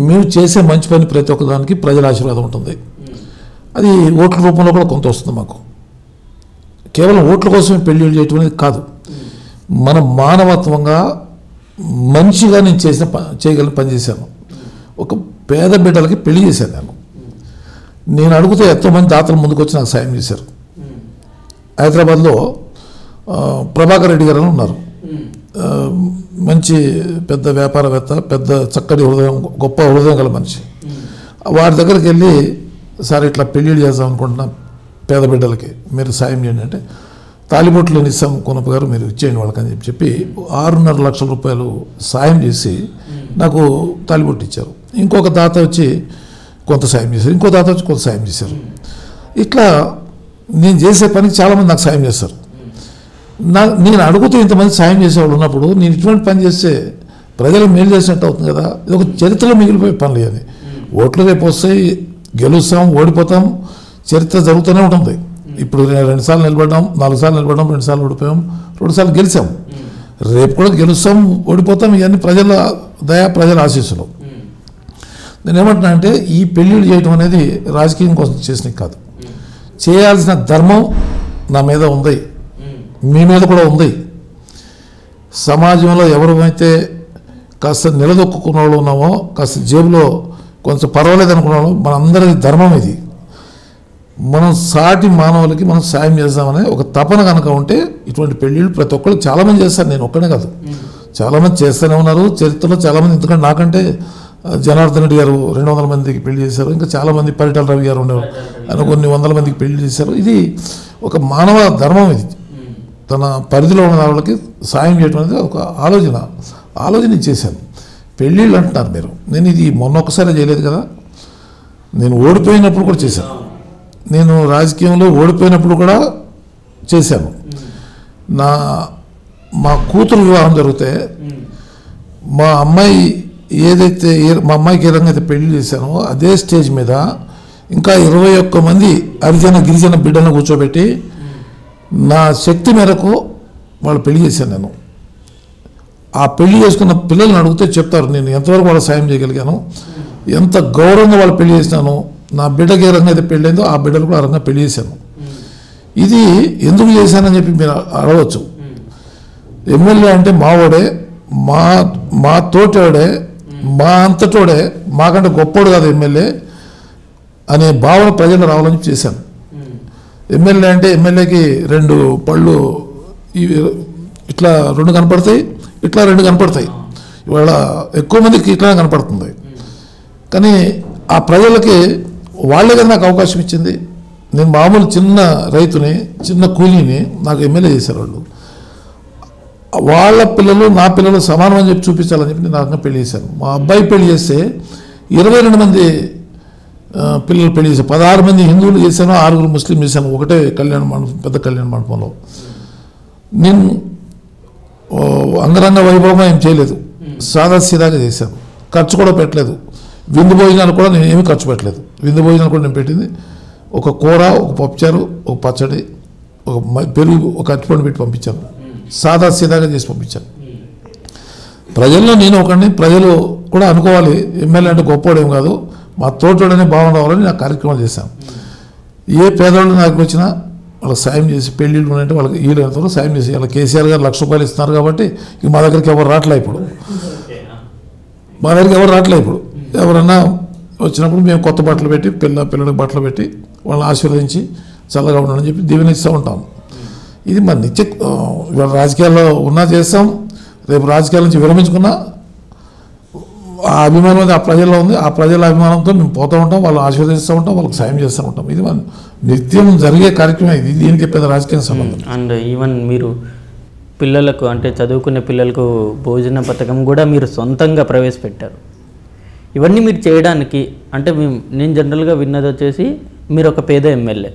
మేము. చేసే మంచి పని ప్రతి ఒక్కదానికి ప్రజల ఆశీర్వాదం ఉంటుంది. అది ఓట్ల రూపంలో కూడా కొంత వస్తుంది మాకు. కేవలం ఓట్ల కోసమే పెళ్ళిళ్ళు చేయటం అనేది కాదు. మన మానవత్వంగా మంచిగా నేను చేసిన ప- చేయగలిగిన పని చేశాను. ఒక పేద బిడ్డలకి పెళ్ళి చేశాను నేను. నేను అడుగుతే ఎంతోమంది దాతలు ముందుకు వచ్చి నాకు సాయం చేశారు. హైదరాబాద్లో ప్రభాకర్ రెడ్డి గారు అని ఉన్నారు. మంచి పెద్ద వ్యాపారవేత్త పెద్ద చక్కటి హృదయం గొప్ప హృదయం గల మనిషి. వారి దగ్గరికి వెళ్ళి సార్ ఇట్లా పెళ్ళిళ్ళు చేద్దాం అనుకుంటున్నాను పేద బిడ్డలకి మీరు సాయం చేయండి అంటే తాలిబొట్లు నిస్సాం కొనప్ప గారు మీరు ఇచ్చేయండి వాళ్ళకని చెప్పి చెప్పి ఆరున్నర లక్షల రూపాయలు సాయం చేసి నాకు తాలిబొట్టు ఇచ్చారు. ఇంకొక దాత వచ్చి కొంత సాయం చేశారు. ఇంకో దాత వచ్చి కొంత సాయం చేశారు. ఇట్లా నేను చేసే పనికి చాలామంది నాకు సాయం చేస్తారు. నా నేను అడుగుతూ ఇంతమంది సాయం చేసేవాళ్ళు ఉన్నప్పుడు నేను ఇటువంటి పని చేస్తే ప్రజలకు మేలు చేసినట్టు అవుతుంది కదా. ఇది ఒక చరిత్రలో మిగిలిపోయే పనులు అని ఓట్లు రేపు వస్తాయి గెలుస్తాం ఓడిపోతాం చరిత్ర జరుగుతూనే ఉంటుంది. ఇప్పుడు రెండుసార్లు నిలబడ్డాం నాలుగు సార్లు నిలబడ్డాం రెండు సార్లు ఓడిపోయాం రెండు సార్లు గెలిచాం. రేపు కూడా గెలుస్తాం ఓడిపోతాం ఇవన్నీ ప్రజల దయా ప్రజల ఆశీస్సులు. నేను ఏమంటున్నా అంటే ఈ పెళ్ళిళ్ళు చేయడం అనేది రాజకీయం కోసం చేసిన కాదు. చేయాల్సిన ధర్మం నా మీద ఉంది. మీ మీద కూడా ఉంది. సమాజంలో ఎవరైతే కాస్త నిలదొక్కున్న వాళ్ళు ఉన్నామో కాస్త జేబులో కొంచెం పర్వాలేదు అనుకున్న వాళ్ళు మనందరి ధర్మం ఇది. మనం సాటి మానవులకి మనం సాయం చేద్దామనే ఒక తపన కనుక ఉంటే ఇటువంటి పెళ్ళిళ్ళు ప్రతి ఒక్కళ్ళు చాలామంది చేస్తారు. నేను ఒక్కనే కాదు. చాలామంది చేస్తూనే ఉన్నారు. చరిత్రలో చాలామంది ఎందుకంటే నాకంటే జనార్దన్ రెడ్డి గారు రెండు వందల మందికి పెళ్ళి చేశారు. ఇంకా చాలామంది పరిటాల రవి గారు ఉండేవారు. ఆయన కొన్ని వందల మందికి పెళ్ళి చేశారు. ఇది ఒక మానవ ధర్మం ఇది. తన పరిధిలో ఉన్న వాళ్ళకి సాయం చేయడం అనేది ఒక ఆలోచన. ఆలోచన చేశాను. పెళ్ళిళ్ళు అంటున్నారు మీరు. నేను ఇది మొన్న ఒకసారి చేయలేదు కదా. నేను ఓడిపోయినప్పుడు కూడా చేశాను. నేను రాజకీయంలో ఓడిపోయినప్పుడు కూడా చేశాను. నా మా కూతురు వివాహం జరిగితే మా అమ్మాయి ఏదైతే ఏ- మా అమ్మాయికి ఏ రకంగా అయితే పెళ్ళి చేశానో అదే స్టేజ్ మీద ఇంకా ఇరవై ఒక్క మంది హరిజన గిరిజన బిడ్డలను కూర్చోబెట్టి నా శక్తి మేరకు వాళ్ళు పెళ్ళి చేశాను నేను. ఆ పెళ్ళి చేసుకున్న పిల్లల్ని అడిగితే చెప్తారు నేను ఎంతవరకు వాళ్ళ సాయం చేయగలిగాను? ఎంత గౌరవంగా వాళ్ళు పెళ్ళి చేసినాను? నా బిడ్డకి ఏ రంగం అయితే పెళ్ళైందో ఆ బిడ్డలు కూడా ఆ రకంగా పెళ్ళి చేశాను ఇది ఎందుకు చేశానని చెప్పి మీరు అడగవచ్చు. ఎమ్మెల్యే అంటే మావాడే మా మా తోటోడే మా అంతటోడే మాకంటే గొప్పోడు కాదు ఎమ్మెల్యే అనే భావన ప్రజలు రావాలని చెప్పి చేశాను. ఎమ్మెల్యే అంటే ఎమ్మెల్యేకి రెండు పళ్ళు ఇవి ఇట్లా రెండు కనపడతాయి ఇట్లా రెండు కనపడతాయి. ఇవాళ ఎక్కువ మందికి ఇట్లా కనపడుతుంది. కానీ ఆ ప్రజలకి వాళ్ళే కదా నాకు అవకాశం ఇచ్చింది. నేను మామూలు చిన్న రైతుని చిన్న కూలీని నాకు ఎమ్మెల్యే చేశారు వాళ్ళు. వాళ్ళ పిల్లలు నా పిల్లలు సమానం అని చెప్పి చూపించాలని చెప్పి నేను నాకు పెళ్ళి చేశాను. మా అబ్బాయి పెళ్ళి చేస్తే ఇరవై రెండు మంది పిల్లలు పెళ్ళి చేశాను పదహారు మంది హిందువులు చేశాను ఆరుగురు ముస్లిం చేశాను. ఒకటే కళ్యాణ మండపం పెద్ద కళ్యాణ మండపంలో. నేను అంగరంగ వైభవంగా ఏం చేయలేదు. సాదా సీదాగా చేశాను. ఖర్చు కూడా పెట్టలేదు. విందు భోజనాలు కూడా నేను ఏమీ ఖర్చు పెట్టలేదు. విందు భోజనాలు కూడా నేను పెట్టింది. ఒక కూర ఒక పప్పుచారు ఒక పచ్చడి ఒక పెరుగు ఒక అరటిపండు పెట్టి పంపించాను. సాదా సీదాగా చేసి పంపించాను. ప్రజల్లో నేను ఒకడిని ప్రజలు కూడా అనుకోవాలి ఎమ్మెల్యే అంటే గొప్పోడేం కాదు మా తోటోడనే రావాలని నాకు కార్యక్రమాలు చేశాను. ఏ పేదవాళ్ళు నాకు వచ్చినా వాళ్ళకి సాయం చేసి పెళ్ళిళ్ళు ఉన్నాయంటే వాళ్ళకి వీళ్ళంతా సాయం చేసి వాళ్ళకి కేసీఆర్ గారు లక్ష రూపాయలు ఇస్తున్నారు కాబట్టి ఇక మా దగ్గరికి ఎవరు రావట్లే ఇప్పుడు. మా దగ్గరికి ఎవరు రావట్లే ఇప్పుడు. ఎవరన్నా వచ్చినప్పుడు మేము కొత్త బట్టలు పెట్టి పిల్ల పిల్లలకు బట్టలు పెట్టి వాళ్ళని ఆశీర్వదించి చల్లగా ఉండని చెప్పి దీవెనిస్తూ ఉంటాం. ఇది మన నిత్య ఇవాళ రాజకీయాల్లో ఉన్నా చేస్తాం రేపు రాజకీయాల నుంచి విరమించుకున్నా ఆ అభిమానం అనేది ఆ ప్రజల్లో ఉంది. ఆ ప్రజల అభిమానంతో మేము పోతూ ఉంటాం వాళ్ళు ఆశీర్వదిస్తూ ఉంటాం వాళ్ళకి సాయం చేస్తూ ఉంటాం. ఇది మన నిత్యం జరిగే కార్యక్రమం. ఇది దీనికి పెద్ద రాజకీయ సంబంధం. అండ్ ఈవెన్ మీరు పిల్లలకు అంటే చదువుకునే పిల్లలకు భోజన పథకం కూడా మీరు సొంతంగా ప్రవేశపెట్టారు. ఇవన్నీ మీరు చేయడానికి అంటే మేము నేను జనరల్గా విన్నది వచ్చేసి మీరు ఒక పేద ఎమ్మెల్యే.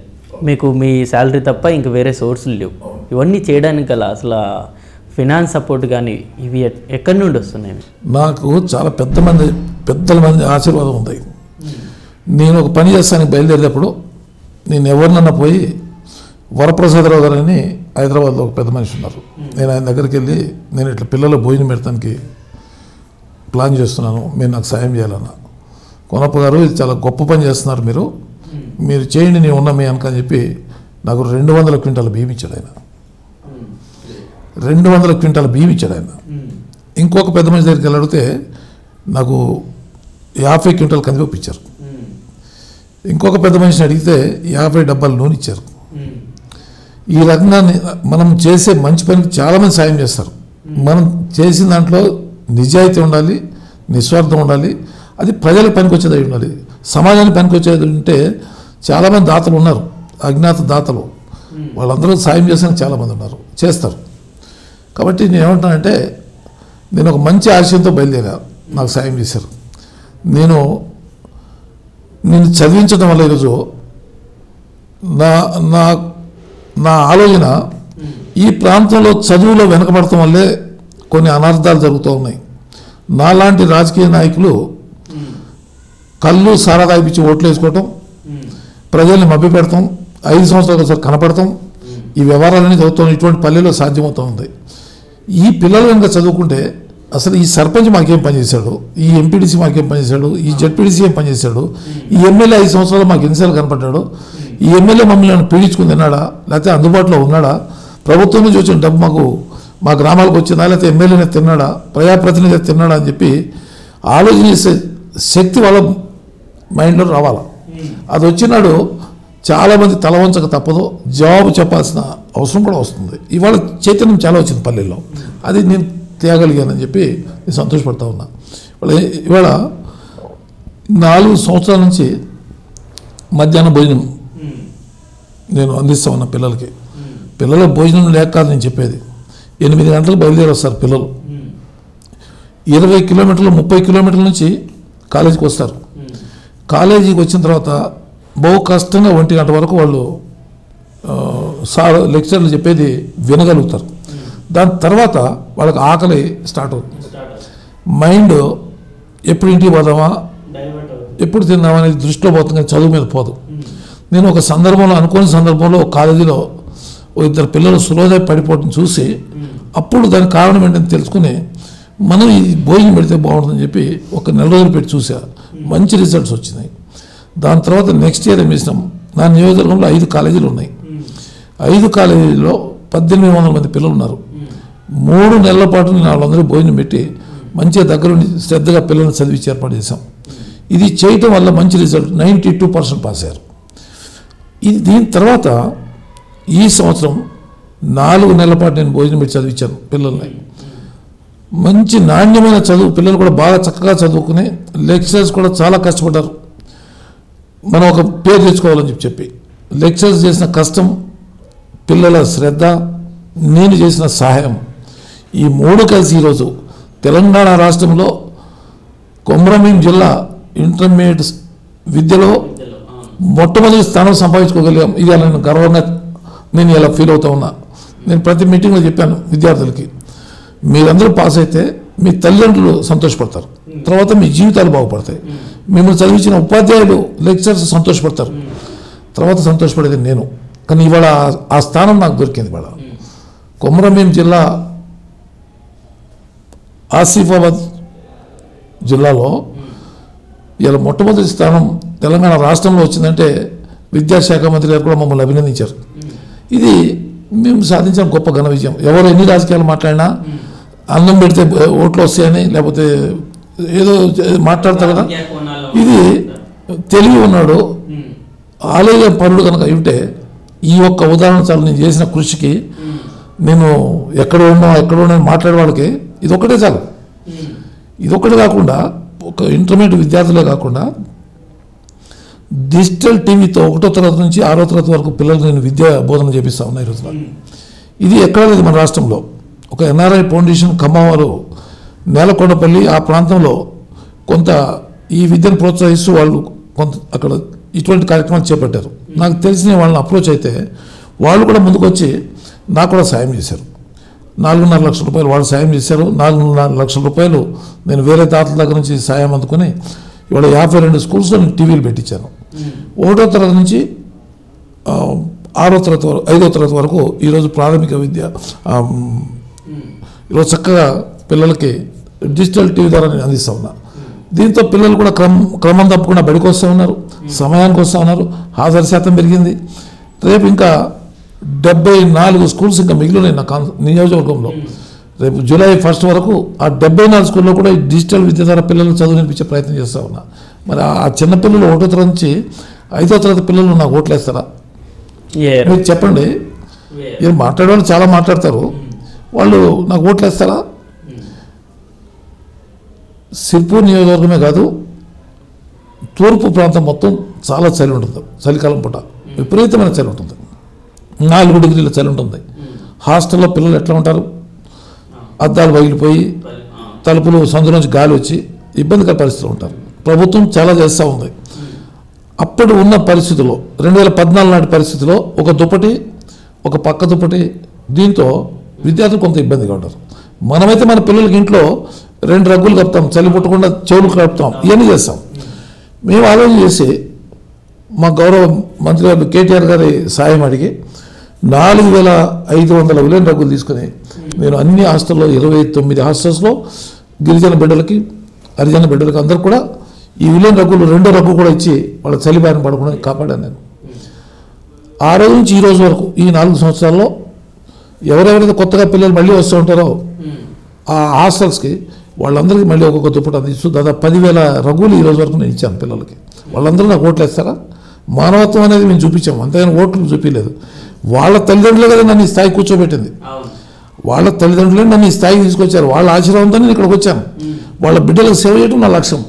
మీకు మీ శాలరీ తప్ప ఇంక వేరే సోర్సులు లేవు. ఇవన్నీ చేయడానికి గల అసలు ఫినాన్స్ సపోర్ట్ కానీ ఇవి ఎక్కడి నుండి వస్తున్నాయి? నాకు చాలా పెద్ద మంది పెద్దల మంది ఆశీర్వాదం ఉంది. నేను ఒక పని చేస్తానికి బయలుదేరేటప్పుడు నేను ఎవరినన్నా పోయి వరప్రసాదరావు గారు అని హైదరాబాద్లో ఒక పెద్ద మనిషి ఉన్నారు. నేను ఆయన దగ్గరికి వెళ్ళి నేను ఇట్లా పిల్లల భోజనం పెడతానికి ప్లాన్ చేస్తున్నాను. మీరు నాకు సాయం చేయాలన్న. కొనప్ప గారు ఇది చాలా గొప్ప పని చేస్తున్నారు మీరు. మీరు చేయండి నేను ఉన్నా మీ అనుకని చెప్పి నాకు రెండు వందల క్వింటాల బియ్యం ఇచ్చాడు ఆయన. రెండు వందల క్వింటాల బియ్యం ఇచ్చాడు ఆయన. ఇంకొక పెద్ద మనిషి దగ్గరికి వెళ్ళి అడిగితే నాకు యాభై క్వింటాల కందిపప్పు ఇచ్చారు. ఇంకొక పెద్ద మనిషిని అడిగితే యాభై డబ్బాలు నూనె ఇచ్చారు. ఈ రకంగా మనం చేసే మంచి పనికి చాలామంది సాయం చేస్తారు. మనం చేసిన దాంట్లో నిజాయితీ ఉండాలి నిస్వార్థం ఉండాలి. అది ప్రజలకు పనికి వచ్చేది అయి ఉండాలి. సమాజానికి పనికి వచ్చేది ఉంటే చాలామంది దాతలు ఉన్నారు. అజ్ఞాత దాతలు. వాళ్ళందరూ సాయం చేసిన చాలామంది ఉన్నారు. చేస్తారు. కాబట్టి నేను ఏమంటానంటే నేను ఒక మంచి ఆశయంతో బయలుదేరా. నాకు సాయం చేశారు. నేను నేను చదివించడం వల్ల ఈరోజు నా నా నా ఆలోచన ఈ ప్రాంతంలో చదువులో వెనకబడటం వల్లే కొన్ని అనర్థాలు జరుగుతూ ఉన్నాయి. నాలాంటి రాజకీయ నాయకులు కళ్ళు సారా తాగిపించి ఓట్లు వేసుకోవటం ప్రజల్ని మభ్యపెడతాం ఐదు సంవత్సరాలకు ఒకసారి కనపడతాం. ఈ వ్యవహారాలన్నీ చదువుతాం ఇటువంటి పల్లెలో సాధ్యమవుతూ ఉంది. ఈ పిల్లలు కనుక చదువుకుంటే అసలు ఈ సర్పంచ్ మాకేం పనిచేశాడు ఈ ఎంపీడీసీ మాకేం పనిచేశాడు ఈ జడ్పీడీసీ ఏం పనిచేశాడు ఈ ఎమ్మెల్యే ఐదు సంవత్సరాలు మాకు ఎన్నిసార్లు కనపడ్డాడు? ఈ ఎమ్మెల్యే మమ్మల్ని పీడించుకుని తిన్నాడా? లేకపోతే అందుబాటులో ఉన్నాడా? ప్రభుత్వం నుంచి వచ్చిన డబ్బు మాకు మా గ్రామాలకు వచ్చిందా లేకపోతే ఎమ్మెల్యేనే తిన్నాడా ప్రజాప్రతినిధి తిన్నాడా అని చెప్పి ఆలోచన చేసే శక్తి వాళ్ళ మైండ్లో రావాలా. అది వచ్చినాడు చాలామంది తల వంచక తప్పదు జవాబు చెప్పాల్సిన అవసరం కూడా వస్తుంది. ఇవాళ చైతన్యం చాలా వచ్చింది పల్లెల్లో. అది నేను తేగలిగానని చెప్పి నేను సంతోషపడతా ఉన్నా. ఇవాళ ఇవాళ నాలుగు సంవత్సరాల నుంచి మధ్యాహ్న భోజనం నేను అందిస్తా ఉన్నా పిల్లలకి. పిల్లల భోజనం లేక కాదు నేను చెప్పేది. ఎనిమిది గంటలకు బయలుదేరొస్తారు పిల్లలు. ఇరవై కిలోమీటర్లు ముప్పై కిలోమీటర్ల నుంచి కాలేజీకి వస్తారు. కాలేజీకి వచ్చిన తర్వాత బహు కష్టంగా ఒంటి గంట వరకు వాళ్ళు సార్ లెక్చర్లు చెప్పేది వినగలుగుతారు. దాని తర్వాత వాళ్ళకి ఆకలి స్టార్ట్ అవుతుంది. మైండ్ ఎప్పుడు ఇంటికి పోదామా ఎప్పుడు తిందామా అనేది దృష్టిలో పోతుంది కానీ చదువు మీద పోదు. నేను ఒక సందర్భంలో అనుకోని సందర్భంలో కాలేజీలో ఓ ఇద్దరు పిల్లలు సులోదయ పడిపోవడం చూసి అప్పుడు దానికి కారణం ఏంటని తెలుసుకుని మనం ఈ భోజనం పెడితే బాగుంటుందని చెప్పి ఒక నెల రోజులు పెట్టి చూసా. మంచి రిజల్ట్స్ వచ్చినాయి. దాని తర్వాత నెక్స్ట్ ఇయర్ ఏం చేసినాం? నా నియోజకవర్గంలో ఐదు కాలేజీలు ఉన్నాయి. ఐదు కాలేజీల్లో పద్దెనిమిది వందల మంది పిల్లలు ఉన్నారు. మూడు నెలల పాటు నేను వాళ్ళందరూ భోజనం పెట్టి మంచిగా దగ్గరుండి శ్రద్ధగా పిల్లల్ని చదివించి ఏర్పాటు చేశాం. ఇది చేయటం వల్ల మంచి result ninety two percent pass అయ్యారు. ఇది దీని తర్వాత ఈ సంవత్సరం నాలుగు నెలల పాటు నేను భోజనం పెట్టి చదివించాను పిల్లల్ని. మంచి నాణ్యమైన చదువు పిల్లలు కూడా బాగా చక్కగా చదువుకుని లెక్చరర్స్ కూడా చాలా కష్టపడ్డారు. మనం ఒక పేరు తెచ్చుకోవాలని చెప్పి చెప్పి. లెక్చర్స్ చేసిన కష్టం పిల్లల శ్రద్ధ నేను చేసిన సహాయం. ఈ మూడు కలిసి ఈరోజు తెలంగాణ రాష్ట్రంలో కొమరంభీం జిల్లా ఇంటర్మీడియట్ విద్యలో మొట్టమొదటి స్థానం సంపాదించుకోగలిగాం. ఇది అలా నేను గర్వంగా నేను ఇలా ఫీల్ అవుతా ఉన్నా. నేను ప్రతి మీటింగ్లో చెప్పాను విద్యార్థులకి. మీరందరూ పాస్ అయితే మీ తల్లిదండ్రులు సంతోషపడతారు. తర్వాత మీ జీవితాలు బాగుపడతాయి. మిమ్మల్ని చదివించిన ఉపాధ్యాయులు లెక్చర్స్ సంతోషపడతారు. తర్వాత సంతోషపడేది నేను. కానీ ఇవాళ ఆ- ఆ స్థానం నాకు దొరికింది ఇవాళ. కొమరంభీం జిల్లా ఆసిఫాబాద్ జిల్లాలో ఇలా మొట్టమొదటి స్థానం తెలంగాణ రాష్ట్రంలో వచ్చిందంటే విద్యాశాఖ మంత్రి గారు కూడా మమ్మల్ని అభినందించారు. ఇది మేము సాధించిన గొప్ప ఘన విజయం. ఎవరు ఎన్ని రాజకీయాలు మాట్లాడినా అన్నం పెడితే ఓట్లు వస్తాయని లేకపోతే ఏదో మాట్లాడతారు కదా. ఇది తెలివి ఉన్నాడు. ఆలయ పనుడు కనుక ఉంటే ఈ ఒక్క ఉదాహరణ చాలు నేను చేసిన కృషికి నేను ఎక్కడ ఉన్నా ఎక్కడ ఉన్నా మాట్లాడే వాళ్ళకి ఇది ఒక్కటే చాలు. ఇది ఒక్కటే కాకుండా ఒక ఇంటర్మీడియట్ విద్యార్థులే కాకుండా డిజిటల్ టీవీతో ఒకటో తరగతి నుంచి ఆరో తరగతి వరకు పిల్లలకు నేను విద్యా బోధన చేపిస్తా ఉన్నా ఈరోజు ఇది ఎక్కడ లేదు మన రాష్ట్రంలో. ఒక ఎన్ఆర్ఐ ఫౌండేషన్ ఖమ్మం వారు నేలకొండపల్లి ఆ ప్రాంతంలో కొంత ఈ విద్యను ప్రోత్సహిస్తూ వాళ్ళు కొంత అక్కడ ఇటువంటి కార్యక్రమాలు చేపట్టారు. నాకు తెలిసిన వాళ్ళని అప్రోచ్ అయితే వాళ్ళు కూడా ముందుకు వచ్చి నాకు కూడా సాయం చేశారు. నాలుగున్నర లక్షల రూపాయలు వాళ్ళు సాయం చేశారు. నాలుగున్నర లక్షల రూపాయలు నేను వేరే దాతల దగ్గర నుంచి సాయం అందుకుని ఇవాళ యాభై రెండు స్కూల్స్లో నేను టీవీలు పెట్టించాను. ఒకటో తరగతి నుంచి ఆరో తరగతి వరకు ఐదో తరగతి వరకు ఈరోజు ప్రాథమిక విద్య ఆ, ఈరోజు చక్కగా పిల్లలకి డిజిటల్ టీవీ ద్వారా నేను అందిస్తా ఉన్నా. దీంతో పిల్లలు కూడా క్రమం క్రమం తప్పకుండా బడికి వస్తూ ఉన్నారు. సమయానికి వస్తూ ఉన్నారు. హాజరు శాతం పెరిగింది. రేపు ఇంకా డెబ్బై నాలుగు స్కూల్స్ ఇంకా మిగిలినాయి నా నియోజకవర్గంలో. రేపు జూలై ఫస్ట్ వరకు ఆ డెబ్బై నాలుగు స్కూల్లో కూడా ఈ డిజిటల్ విద్య ద్వారా పిల్లలు చదువు నేర్పించే ప్రయత్నం చేస్తూ ఉన్నా. మరి ఆ చిన్న పిల్లలు ఒకటో తరగతి నుంచి ఐదో తరగతి పిల్లలు నాకు ఓట్లేస్తారా? మీరు చెప్పండి. మీరు మాట్లాడే వాళ్ళు చాలా మాట్లాడతారు. వాళ్ళు నాకు ఓట్లు వేస్తారా సిర్పూర్ నియోజకవర్గమే కాదు తూర్పు ప్రాంతం మొత్తం చాలా చలి ఉంటుంది. చలికాలం పూట విపరీతమైన చలి ఉంటుంది. నాలుగు డిగ్రీల చలి ఉంటుంది. హాస్టల్లో పిల్లలు ఎట్లా ఉంటారు? అద్దాలు పగిలిపోయి తలుపులు సందులోంచి గాలి వచ్చి ఇబ్బందికర పరిస్థితులు ఉంటారు. ప్రభుత్వం చాలా చేస్తూ ఉంది. అప్పుడు ఉన్న పరిస్థితుల్లో రెండు వేల పద్నాలుగు నాటి పరిస్థితిలో ఒక దుప్పటి ఒక పక్క దుప్పటి దీంతో విద్యార్థులు కొంత ఇబ్బందిగా ఉంటారు మనమైతే మన పిల్లలకి ఇంట్లో రెండు రగ్గులు కప్తాం చలి పుట్టకుండా చెవులు కలుపుతాం ఇవన్నీ చేస్తాం. మేము ఆలోచన చేసి మా గౌరవ మంత్రి గారు కేటీఆర్ గారి సాయం అడిగి నాలుగు వేల ఐదు వందల విలియన్ రగ్గులు తీసుకుని నేను అన్ని హాస్టల్లో ఇరవై తొమ్మిది హాస్టల్స్లో గిరిజన బిడ్డలకి హరిజన బిడ్డలకి అందరు కూడా ఈ విలన్ రగ్గులు రెండో రగ్గు కూడా ఇచ్చి వాళ్ళ చలి బారిన పడకుండా కాపాడాను నేను. ఆ రోజు నుంచి ఈ రోజు వరకు ఈ నాలుగు సంవత్సరాల్లో ఎవరెవరైతే కొత్తగా పిల్లలు మళ్ళీ వస్తూ ఉంటారో ఆ హాస్టల్స్కి వాళ్ళందరికీ మళ్ళీ ఒక్కొక్క దుప్పటి అందిస్తూ దాదాపు పదివేల రఘువులు ఈ రోజు వరకు నేను ఇచ్చాను పిల్లలకి. వాళ్ళందరూ నాకు ఓట్లు వేస్తారా? మానవత్వం అనేది మేము చూపించాము అంతేగాని ఓట్లు చూపించలేదు. వాళ్ళ తల్లిదండ్రులే కదా నన్ను ఈ స్థాయి కూర్చోబెట్టింది. వాళ్ళ తల్లిదండ్రులే నన్ను ఈ స్థాయికి తీసుకొచ్చారు. వాళ్ళ ఆశీర్వాదంతో నేను ఇక్కడికి వచ్చాను. వాళ్ళ బిడ్డలకు సేవ చేయడం నా లక్ష్యం.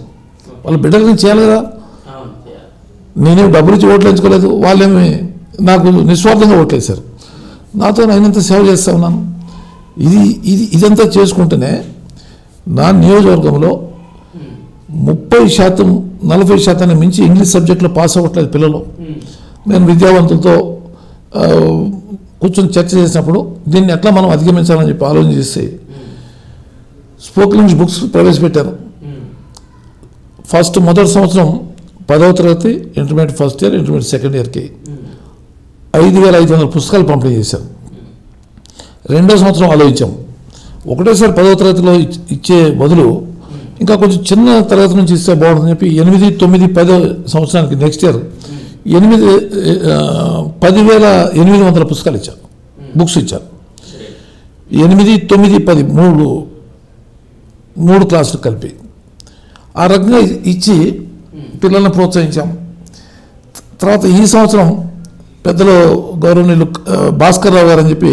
వాళ్ళ బిడ్డలకు నేను చేయాలి కదా నేనేమి డబ్బులు ఇచ్చి ఓట్లు ఎంచుకోలేదు. వాళ్ళేమి నాకు నిస్వార్థంగా ఓట్లేశారు నాతో అయినంత సేవ చేస్తా ఉన్నాను. ఇది ఇది ఇదంతా చేసుకుంటేనే నా నియోజకవర్గంలో ముప్పై శాతం నలభై శాతాన్ని మించి ఇంగ్లీష్ సబ్జెక్టులో పాస్ అవ్వట్లేదు పిల్లలు. నేను విద్యావంతులతో కూర్చొని చర్చ చేసినప్పుడు దీన్ని ఎట్లా మనం అధిగమించాలని చెప్పి ఆలోచన చేస్తే స్పోకెన్ ఇంగ్లీష్ బుక్స్ ప్రవేశపెట్టాను. ఫస్ట్ మొదటి సంవత్సరం పదవ తరగతి intermediate first year intermediate second ఇయర్కి ఐదు వేల ఐదు వందల పుస్తకాలు పంపిణీ చేశాం. రెండో సంవత్సరం ఆలోచించాం. ఒకటేసారి పదవ తరగతిలో ఇచ్చే బదులు ఇంకా కొంచెం చిన్న తరగతి నుంచి ఇస్తే బాగుంటుందని చెప్పి ఎనిమిది తొమ్మిది పదో సంవత్సరానికి నెక్స్ట్ ఇయర్ ఎనిమిది పదివేల ఎనిమిది వందల పుస్తకాలు ఇచ్చారు బుక్స్ ఇచ్చారు ఎనిమిది తొమ్మిది పది మూడు మూడు క్లాసులు కలిపి. ఆ రకంగా ఇచ్చి పిల్లల్ని ప్రోత్సహించాం. తర్వాత ఈ సంవత్సరం పెద్దలు గౌరవనీయులు భాస్కర్ రావు గారు అని చెప్పి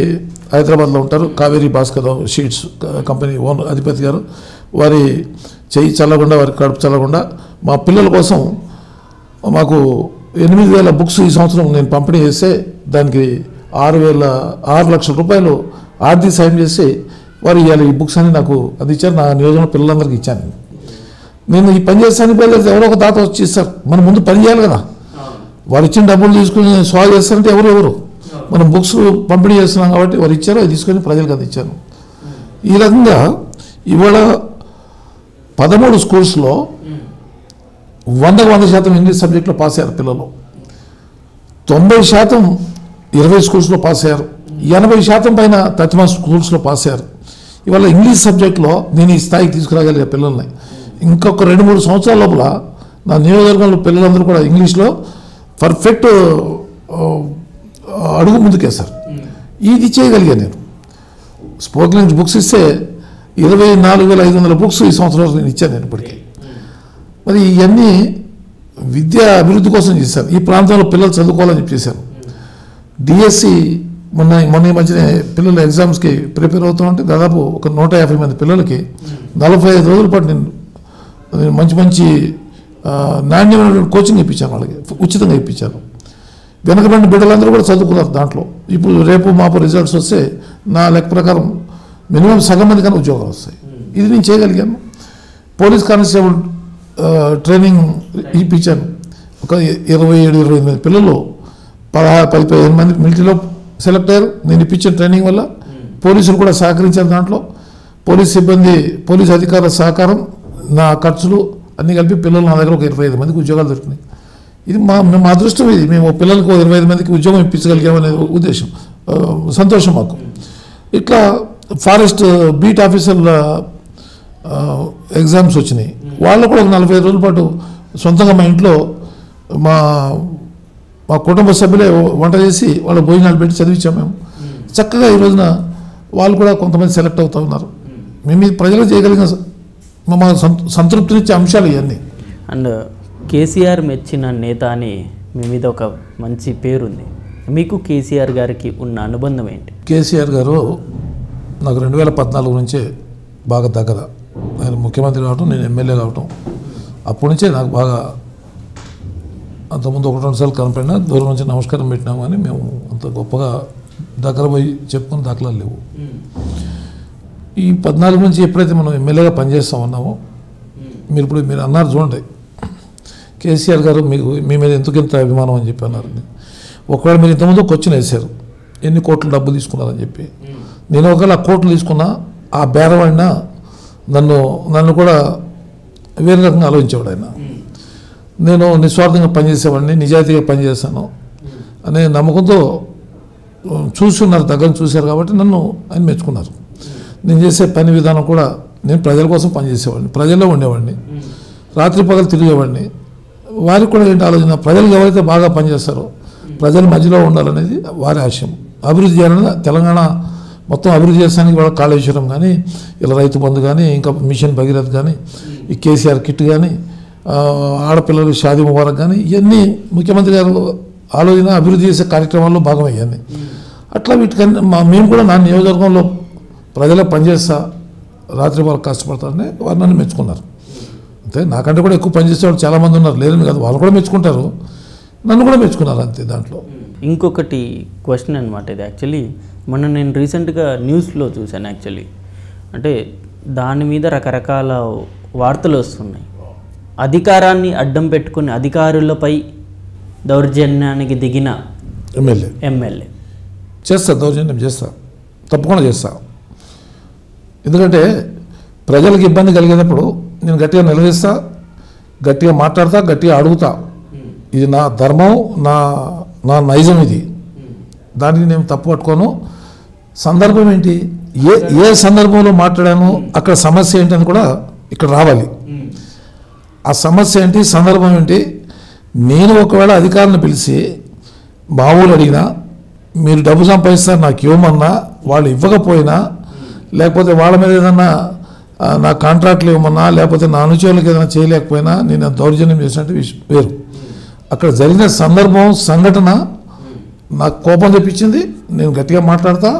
హైదరాబాద్లో ఉంటారు. Kaveri Bhaskar Rao sheets company owner అధిపతి గారు. వారి చెయ్యి చల్లకుండా వారి కడుపు చల్లకుండా మా పిల్లల కోసం మాకు ఎనిమిది వేల బుక్స్ ఈ సంవత్సరం నేను పంపిణీ చేస్తే దానికి ఆరు వేల ఆరు లక్షల రూపాయలు ఆర్థిక సాయం చేసి వారు ఇవాళ ఈ బుక్స్ అని నాకు అందించారు. నా నియోజకవర్గ పిల్లలందరికీ ఇచ్చాను. నేను ఈ పని చేస్తాను బయలుదేరితే ఎవరో ఒక దాత వచ్చి ఇస్తారు మనం ముందు పని చేయాలి కదా. వారు ఇచ్చిన డబ్బులు తీసుకుని సాల్వ్ చేస్తారంటే ఎవరు ఎవరు? మనం బుక్స్ పంపిణీ చేస్తున్నాం కాబట్టి వారు ఇచ్చారో అది తీసుకొని ప్రజలకు అందించాను ఈ రకంగా ఇవాళ పదమూడు స్కూల్స్లో వందకు వంద శాతం ఇంగ్లీష్ సబ్జెక్ట్లో పాస్ అయ్యారు పిల్లలు. తొంభై శాతం ఇరవై స్కూల్స్లో పాస్ అయ్యారు. ఎనభై శాతం పైన తత్మా స్కూల్స్లో పాస్ అయ్యారు. ఇవాళ ఇంగ్లీష్ సబ్జెక్ట్లో నేను ఈ స్థాయికి తీసుకురాగలిగే పిల్లల్ని ఇంకొక రెండు మూడు సంవత్సరాల లోపల నా నియోజకవర్గంలో పిల్లలందరూ కూడా ఇంగ్లీష్లో పర్ఫెక్ట్ అడుగు ముందుకేస్తారు ఇది చేయగలిగాను నేను. స్పోకెన్ ఇంగ్లీష్ బుక్స్ ఇస్తే ఇరవై నాలుగు వేల ఐదు వందల బుక్స్ ఈ సంవత్సరం నేను ఇచ్చాను నేను ఇప్పటికీ. మరి ఇవన్నీ విద్య అభివృద్ధి కోసం చేశారు. ఈ ప్రాంతంలో పిల్లలు చదువుకోవాలని చెప్పి చేశారు. డిఎస్సి మొన్న మొన్న ఈ మధ్యనే పిల్లలు ఎగ్జామ్స్కి ప్రిపేర్ అవుతామంటే దాదాపు ఒక నూట యాభై మంది పిల్లలకి నలభై ఐదు రోజుల పాటు నేను మంచి మంచి నాణ్యమైనటువంటి కోచింగ్ ఇప్పించాను వాళ్ళకి. ఉచితంగా ఇప్పించాను వెనకబడిన బిడ్డలందరూ కూడా చదువుకున్నారు దాంట్లో. ఇప్పుడు రేపు మాపు రిజల్ట్స్ వస్తే నా లెక్క ప్రకారం మినిమం సగం మంది కానీ ఉద్యోగాలు వస్తాయి. ఇది నేను చేయగలిగాను. పోలీస్ కానిస్టేబుల్ ట్రైనింగ్ ఇప్పించాను. ఒక ఇరవై ఏడు ఇరవై ఎనిమిది పిల్లలు పదహారు పది పదిహేను మంది మిలిటరీలో సెలెక్ట్ అయ్యారు. నేను ఇప్పించిన ట్రైనింగ్ వల్ల పోలీసులు కూడా సహకరించారు దాంట్లో. పోలీస్ సిబ్బంది పోలీస్ అధికారుల సహకారం నా ఖర్చులు అన్నీ కలిపి పిల్లలు నా దగ్గర ఒక ఇరవై ఐదు మందికి ఉద్యోగాలు దొరికినాయి ఇది మా మా అదృష్టం ఇది. మేము పిల్లలకు ఇరవై ఐదు మందికి ఉద్యోగం ఇప్పించగలిగామనే ఉద్దేశం. సంతోషం మాకు. ఇట్లా ఫారెస్ట్ బీట్ ఆఫీసర్ల ఎగ్జామ్స్ వచ్చినాయి. వాళ్ళు కూడా ఒక నలభై ఐదు రోజుల పాటు సొంతంగా మా ఇంట్లో మా మా కుటుంబ సభ్యులే వంట చేసి వాళ్ళ భోజనాలు పెట్టి చదివించాం మేము. చక్కగా ఈ రోజున వాళ్ళు కూడా కొంతమంది సెలెక్ట్ అవుతూ ఉన్నారు. మేము ప్రజలు చేయగలిగిన స- మా సంతృ- సంతృప్తినిచ్చే అంశాలు ఇవన్నీ. అండ్ కేసీఆర్ మెచ్చిన నేత అని మీ మీద ఒక మంచి పేరుంది. మీకు కేసీఆర్ గారికి ఉన్న అనుబంధం ఏంటి? కేసీఆర్ గారు నాకు రెండు వేల పద్నాలుగు నుంచే బాగా దగ్గర ఆయన ముఖ్యమంత్రి కావటం నేను ఎమ్మెల్యే కావటం. అప్పటి నుంచే నాకు బాగా అంతకుముందు ఒకటి రెండు సార్లు కనపడినా దూరం నుంచి నమస్కారం పెట్టినాం కానీ మేము అంత గొప్పగా దగ్గర పోయి చెప్పుకుని దాఖలాలు లేవు. ఈ పద్నాలుగు నుంచి ఎప్పుడైతే మనం ఎమ్మెల్యేగా పనిచేస్తా ఉన్నామో మీరు ఇప్పుడు మీరు అన్నారు చూడండి. కేసీఆర్ గారు మీకు మీ మీద ఎందుకు ఇంత అభిమానం అని చెప్పి అన్నారు. ఒకవేళ మీరు ఇంతకుముందు క్వశ్చన్ వేశారు ఎన్ని కోట్లు డబ్బు తీసుకున్నారని చెప్పి. నేను ఒకవేళ ఆ కోట్లు తీసుకున్నా ఆ బేరవాడిన నన్ను నన్ను కూడా వేరే రకంగా ఆలోచించేవాడు ఆయన. నేను నిస్వార్థంగా పనిచేసేవాడిని నిజాయితీగా పనిచేస్తాను అనే నమ్మకంతో చూస్తున్నారు దగ్గర చూశారు కాబట్టి నన్ను ఆయన మెచ్చుకున్నారు. నేను చేసే పని విధానం కూడా నేను ప్రజల కోసం పనిచేసేవాడిని. ప్రజల్లో ఉండేవాడిని. రాత్రి పగలు తిరిగేవాడిని. వారికి కూడా ఏంటి ఆలోచన? ప్రజలు ఎవరైతే బాగా పనిచేస్తారో ప్రజల మధ్యలో ఉండాలనేది వారి ఆశయం. అభివృద్ధి చేయాలని తెలంగాణ మొత్తం అభివృద్ధి చేస్తానికి వాళ్ళ కాళేశ్వరం కానీ ఇలా రైతు బంధు కానీ ఇంకా మిషన్ భగీరథ్ కానీ ఈ కేసీఆర్ కిట్ కానీ ఆడపిల్లలు షాదీ ముబారక్ కానీ ఇవన్నీ ముఖ్యమంత్రి గారు ఆలోచన అభివృద్ధి చేసే కార్యక్రమాల్లో భాగమయ్యాయి అట్లా వీటికన్నా మా మేము కూడా నా నియోజకవర్గంలో ప్రజలకు పనిచేస్తా రాత్రి వాళ్ళు కష్టపడతారని వారు నన్ను మెచ్చుకున్నారు. అంతే? నాకంటే కూడా ఎక్కువ పనిచేసే వాళ్ళు చాలామంది ఉన్నారు. లేరని కాదు వాళ్ళు కూడా మెచ్చుకుంటారు. నన్ను కూడా మెచ్చుకున్నారు అంతే దాంట్లో. ఇంకొకటి క్వశ్చన్ అనమాట ఇది యాక్చువల్లీ. మొన్న నేను రీసెంట్గా న్యూస్లో చూశాను యాక్చువల్లీ. అంటే దాని మీద రకరకాల వార్తలు వస్తున్నాయి. అధికారాన్ని అడ్డం పెట్టుకుని అధికారులపై దౌర్జన్యానికి దిగిన ఎమ్మెల్యే. ఎమ్మెల్యే. చేస్తా దౌర్జన్యం చేస్తా. తప్పకుండా చేస్తా. ఎందుకంటే ప్రజలకు ఇబ్బంది కలిగేటప్పుడు నేను గట్టిగా నిలదీస్తా గట్టిగా మాట్లాడతా గట్టిగా అడుగుతా. ఇది నా ధర్మం నా నా నైజం ఇది. దానికి నేను తప్పు పట్టుకోను. సందర్భం ఏంటి? ఏ ఏ సందర్భంలో మాట్లాడాను అక్కడ సమస్య ఏంటి అని కూడా ఇక్కడ రావాలి. ఆ సమస్య ఏంటి? సందర్భం ఏంటి? నేను ఒకవేళ అధికారులను పిలిచి మా ఊరు అడిగినా మీరు డబ్బు సంపాదిస్తారు నాకు ఇవ్వమన్నా వాళ్ళు ఇవ్వకపోయినా లేకపోతే వాళ్ళ మీద ఏదన్నా నా కాంట్రాక్ట్లు ఇవ్వమన్నా లేకపోతే నా అనుచరులకు ఏదైనా చేయలేకపోయినా నేను దౌర్జన్యం చేసినట్టు విషయం వేరు. అక్కడ జరిగిన సందర్భం సంఘటన నాకు కోపం తెప్పించింది. నేను గట్టిగా మాట్లాడతా.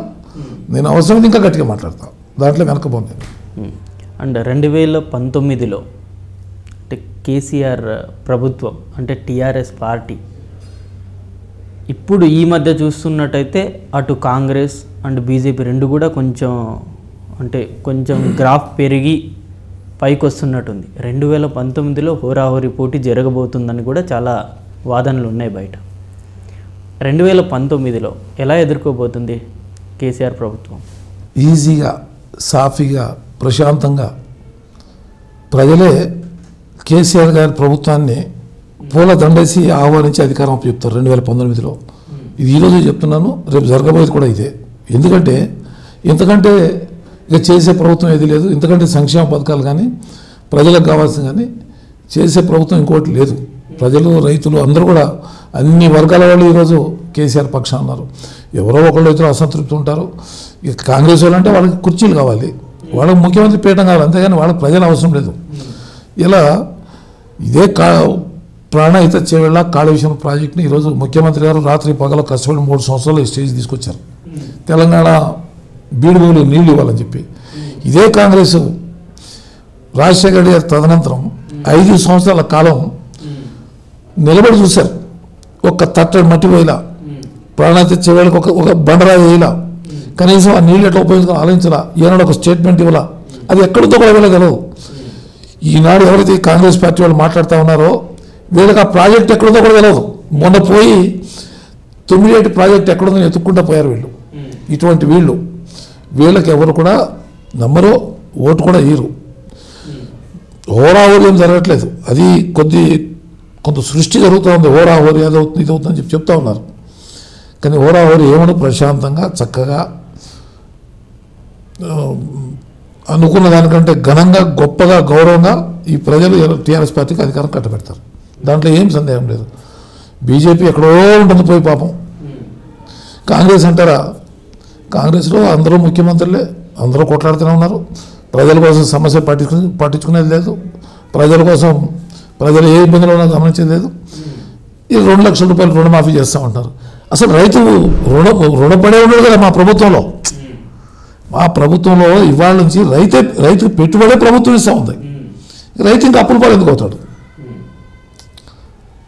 నేను అవసరం ఇంకా గట్టిగా మాట్లాడతా. దాంట్లో వెనకపోను అండ్ రెండు వేల పంతొమ్మిదిలో అంటే కేసీఆర్ ప్రభుత్వం అంటే టీఆర్ఎస్ పార్టీ ఇప్పుడు ఈ మధ్య చూస్తున్నట్టయితే అటు కాంగ్రెస్ అండ్ బీజేపీ రెండు కూడా కొంచెం అంటే కొంచెం గ్రాఫ్ పెరిగి పైకి వస్తున్నట్టుంది రెండు వేల పంతొమ్మిదిలో హోరాహోరీ పోటీ జరగబోతుందని కూడా చాలా వాదనలు ఉన్నాయి బయట. రెండు వేల పంతొమ్మిదిలో ఎలా ఎదుర్కోబోతుంది కేసీఆర్ ప్రభుత్వం? ఈజీగా సాఫీగా ప్రశాంతంగా ప్రజలే కేసీఆర్ గారి ప్రభుత్వాన్ని పూల దండేసి ఆహ్వానించి అధికారం చెప్తారు రెండు వేల పంతొమ్మిదిలో ఇది ఈరోజు చెప్తున్నాను రేపు జరగబోయేది కూడా ఇదే. ఎందుకంటే ఇంతకంటే ఇక చేసే ప్రభుత్వం ఏది లేదు. ఎందుకంటే సంక్షేమ పథకాలు కానీ ప్రజలకు కావాల్సిన కానీ చేసే ప్రభుత్వం ఇంకోటి లేదు. ప్రజలు రైతులు అందరూ కూడా అన్ని వర్గాల వాళ్ళు ఈరోజు కేసీఆర్ పక్షం ఉన్నారు. ఎవరో ఒకళ్ళు ఇద్దరు అసంతృప్తి ఉంటారు. ఇక కాంగ్రెస్ వాళ్ళు అంటే వాళ్ళకి కుర్చీలు కావాలి. వాళ్ళకి ముఖ్యమంత్రి పీఠం కావాలి. అంతేగాని వాళ్ళకి ప్రజలు అవసరం లేదు. ఇలా ఇదే కా ప్రాణహిత చేవేళ్ళ కాళేశ్వరం ప్రాజెక్టుని ఈరోజు ముఖ్యమంత్రి గారు రాత్రి పగల కష్టపడి మూడు సంవత్సరాలు ఈ స్టేజ్ తీసుకొచ్చారు. తెలంగాణ బీడుభూములు నీళ్ళు ఇవ్వాలని చెప్పి. ఇదే కాంగ్రెస్ రాజశేఖర రెడ్డి గారి తదనంతరం ఐదు సంవత్సరాల కాలం నిలబడి చూశారు. ఒక్క తట్టడి మట్టి పోయిలా ప్రాణాతి చివరికి ఒక ఒక బండరాయి వేయలా కనీసం ఆ నీళ్ళు ఎట్లా ఉపయోగించుకొని ఆలోచించాలా ఏనాడు ఒక స్టేట్మెంట్ ఇవ్వాలా? అది ఎక్కడితో కూడా వెళ్ళగలవు ఈనాడు ఎవరైతే కాంగ్రెస్ పార్టీ వాళ్ళు మాట్లాడుతూ ఉన్నారో వీళ్ళకి ఆ ప్రాజెక్ట్ ఎక్కడితో కూడా తెలియదు మొన్న పోయి తొమ్మిదేటి ప్రాజెక్ట్ ఎక్కడుందో ఎత్తుక్కుంటూ పోయారు వీళ్ళు. ఇటువంటి వీళ్ళు. వీళ్ళకి ఎవరు కూడా నమ్మరు ఓటు కూడా ఇయ్యరు హోరాహోరీ ఏం జరగట్లేదు. అది కొద్ది కొంత సృష్టి జరుగుతూ ఉంది. హోరాహోరీ అది అవుతుంది ఇది అవుతుందని చెప్పి చెప్తా ఉన్నారు. కానీ హోరాహోరీ ఏమను ప్రశాంతంగా చక్కగా అనుకున్న దానికంటే ఘనంగా గొప్పగా గౌరవంగా ఈ ప్రజలు టీఆర్ఎస్ పార్టీకి అధికారం కట్టబెడతారు. దాంట్లో ఏం సందేహం లేదు. బీజేపీ ఎక్కడో ఉంటుంది పోయి పాపం. కాంగ్రెస్ అంటారా కాంగ్రెస్లో అందరూ ముఖ్యమంత్రులే అందరూ కొట్లాడుతూనే ఉన్నారు. ప్రజల కోసం సమస్య పట్టించుకునే పట్టించుకునేది లేదు. ప్రజల కోసం ప్రజలు ఏ ఇబ్బందులు ఉన్నా గమనించేది లేదు. ఈ రెండు లక్షల రూపాయలు రుణమాఫీ చేస్తూ ఉంటారు అసలు రైతు రుణ రుణపడే ఉండదు కదా మా ప్రభుత్వంలో. మా ప్రభుత్వంలో ఇవాళ నుంచి రైతే రైతుకు పెట్టుబడే ప్రభుత్వం ఇస్తూ ఉంది. రైతు ఇంకా అప్పులు పాలు ఎందుకు అవుతాడు?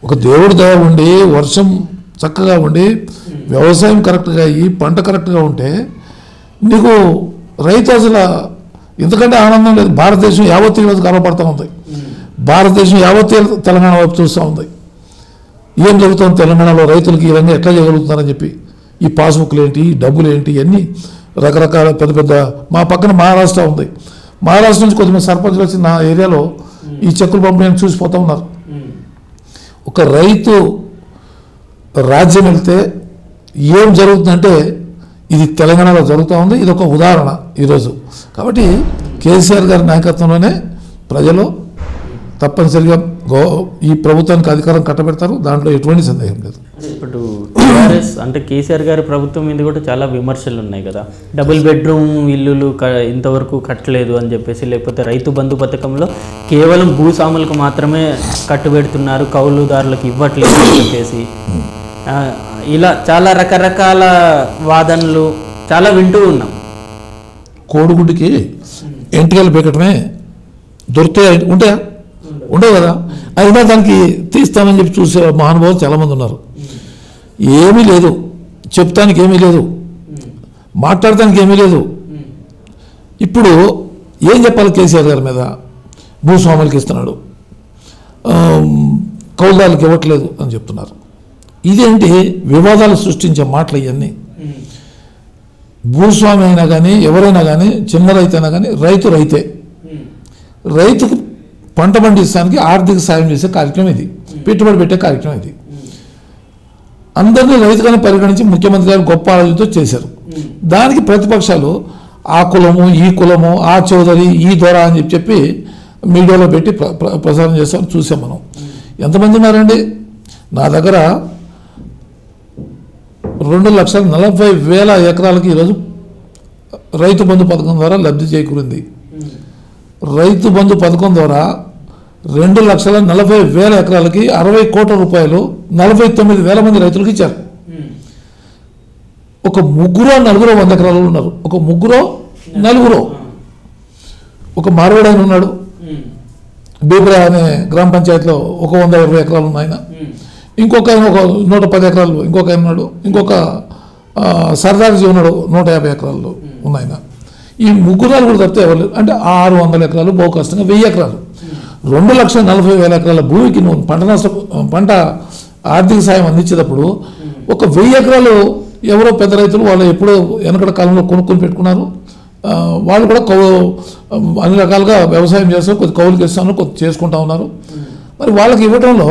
ఒక దేవుడి దయ ఉండి వర్షం చక్కగా ఉండి వ్యవసాయం కరెక్ట్గా అయ్యి పంట కరెక్ట్గా ఉంటే నీకు రైతు అసలు ఇంతకంటే ఆనందం లేదు. భారతదేశం యావత్తు ఈరోజు గర్వపడుతూ ఉంది. భారతదేశం యావత్తు తెలంగాణ వైపు చూస్తూ ఉంది. ఏం జరుగుతుంది? తెలంగాణలో రైతులకి ఈ విధంగా ఎట్లా చేయగలుగుతున్నారని చెప్పి ఈ పాస్బుక్లు ఏంటి ఈ డబ్బులు ఏంటి ఇవన్నీ రకరకాల పెద్ద పెద్ద మా పక్కన మహారాష్ట్ర ఉంది. మహారాష్ట్ర నుంచి కొంతమంది సర్పంచులు వచ్చి నా ఏరియాలో ఈ చెక్కులు పంపిణీ చూసిపోతూ ఉన్నారు. ఒక రైతు రాజ్యం వెళ్తే ఏం జరుగుతుందంటే ఇది తెలంగాణలో జరుగుతూ ఉంది ఇది ఒక ఉదాహరణ ఈరోజు. కాబట్టి కేసీఆర్ గారి నాయకత్వంలోనే ప్రజలు తప్పనిసరిగా గో ఈ ప్రభుత్వానికి అధికారం కట్టబెడతారు దాంట్లో ఎటువంటి సందేహం లేదు. ఇప్పుడు టీఆర్ఎస్ అంటే కేసీఆర్ గారి ప్రభుత్వం మీద కూడా చాలా విమర్శలు ఉన్నాయి కదా. డబుల్ బెడ్రూమ్ ఇల్లులు ఇంతవరకు కట్టలేదు అని చెప్పేసి లేకపోతే రైతు బంధు పథకంలో కేవలం భూస్వాములకు మాత్రమే కట్టుబెడుతున్నారు కౌలుదారులకు ఇవ్వట్లేదు అని చెప్పేసి. ఇలా చాలా రకరకాల వాదనలు చాలా వింటూ ఉన్నాం. కోడిగుడ్డుకి ఎంటికలు పెట్టడమే దొరికితే ఉంటాయా? ఉండవు కదా? అయినా దానికి తీస్తామని చెప్పి చూసే మహానుభావులు చాలామంది ఉన్నారు. ఏమీ లేదు. చెప్తానికి ఏమీ లేదు. మాట్లాడటానికి ఏమీ లేదు. ఇప్పుడు ఏం చెప్పాలి కేసీఆర్ గారి మీద? భూస్వాములకి ఇస్తున్నాడు. ఆమ్, కౌలుదారులకు ఇవ్వట్లేదు అని చెప్తున్నారు. ఇదేంటి? వివాదాలు సృష్టించే మాటలు ఇవన్నీ భూస్వామి అయినా కానీ ఎవరైనా కానీ చిన్న రైతు అయినా కానీ రైతు రైతే. రైతుకు పంట పండించడానికి ఆర్థిక సాయం చేసే కార్యక్రమం ఇది. పెట్టుబడి పెట్టే కార్యక్రమం ఇది. అందరినీ రైతుగానే పరిగణించి ముఖ్యమంత్రి గారు గొప్ప ఆలోచనతో చేశారు. దానికి ప్రతిపక్షాలు ఆ కులము ఈ కులము ఆ చౌదరి ఈ దొర అని చెప్పి చెప్పి మీడియాలో పెట్టి ప్ర- ప్ర- ప్రసారం చేస్తాం చూసాం మనం. ఎంతమంది ఉన్నారండి? నా దగ్గర రెండు లక్షల నలభై వేల ఎకరాలకి ఈరోజు రైతు బంధు పథకం ద్వారా లబ్ధి చేకూరింది. రైతు బంధు పథకం ద్వారా రెండు లక్షల నలభై వేల ఎకరాలకి అరవై కోట్ల రూపాయలు నలభై తొమ్మిది వేల మంది రైతులకు ఇచ్చారు. ఒక ముగ్గురో నలుగురో వంద ఎకరాలు ఉన్నారు. ఒక ముగ్గురో నలుగురో. ఒక మార్వాడు ఆయన ఉన్నాడు. బీబరా అనే గ్రామ పంచాయతీలో ఒక వంద ఇరవై ఎకరాలు ఉన్నాయి ఆయన. ఇంకొక ఆయన ఒక నూట పది ఎకరాలు ఇంకొక ఆయన ఉన్నాడు ఇంకొక సర్దార్జీ ఉన్నాడు నూట యాభై ఎకరాలు ఉన్నాయి ఈ ముగ్గురాలు కూడా తప్పితే ఎవరు అంటే ఆరు వందల ఎకరాలు బహు కష్టంగా వెయ్యి ఎకరాలు. రెండు లక్షల నలభై వేల ఎకరాల భూమికి నువ్వు పంట నష్ట పంట ఆర్థిక సాయం అందించేటప్పుడు ఒక వెయ్యి ఎకరాలు ఎవరో పెద్ద రైతులు వాళ్ళు ఎప్పుడో వెనకడ కాలంలో కొనుక్కొని పెట్టుకున్నారు. వాళ్ళు కూడా కౌ అన్ని రకాలుగా వ్యవసాయం చేస్తారు కొద్ది కౌలుకి ఇస్తాను కొద్ది చేసుకుంటా ఉన్నారు. మరి వాళ్ళకి ఇవ్వడంలో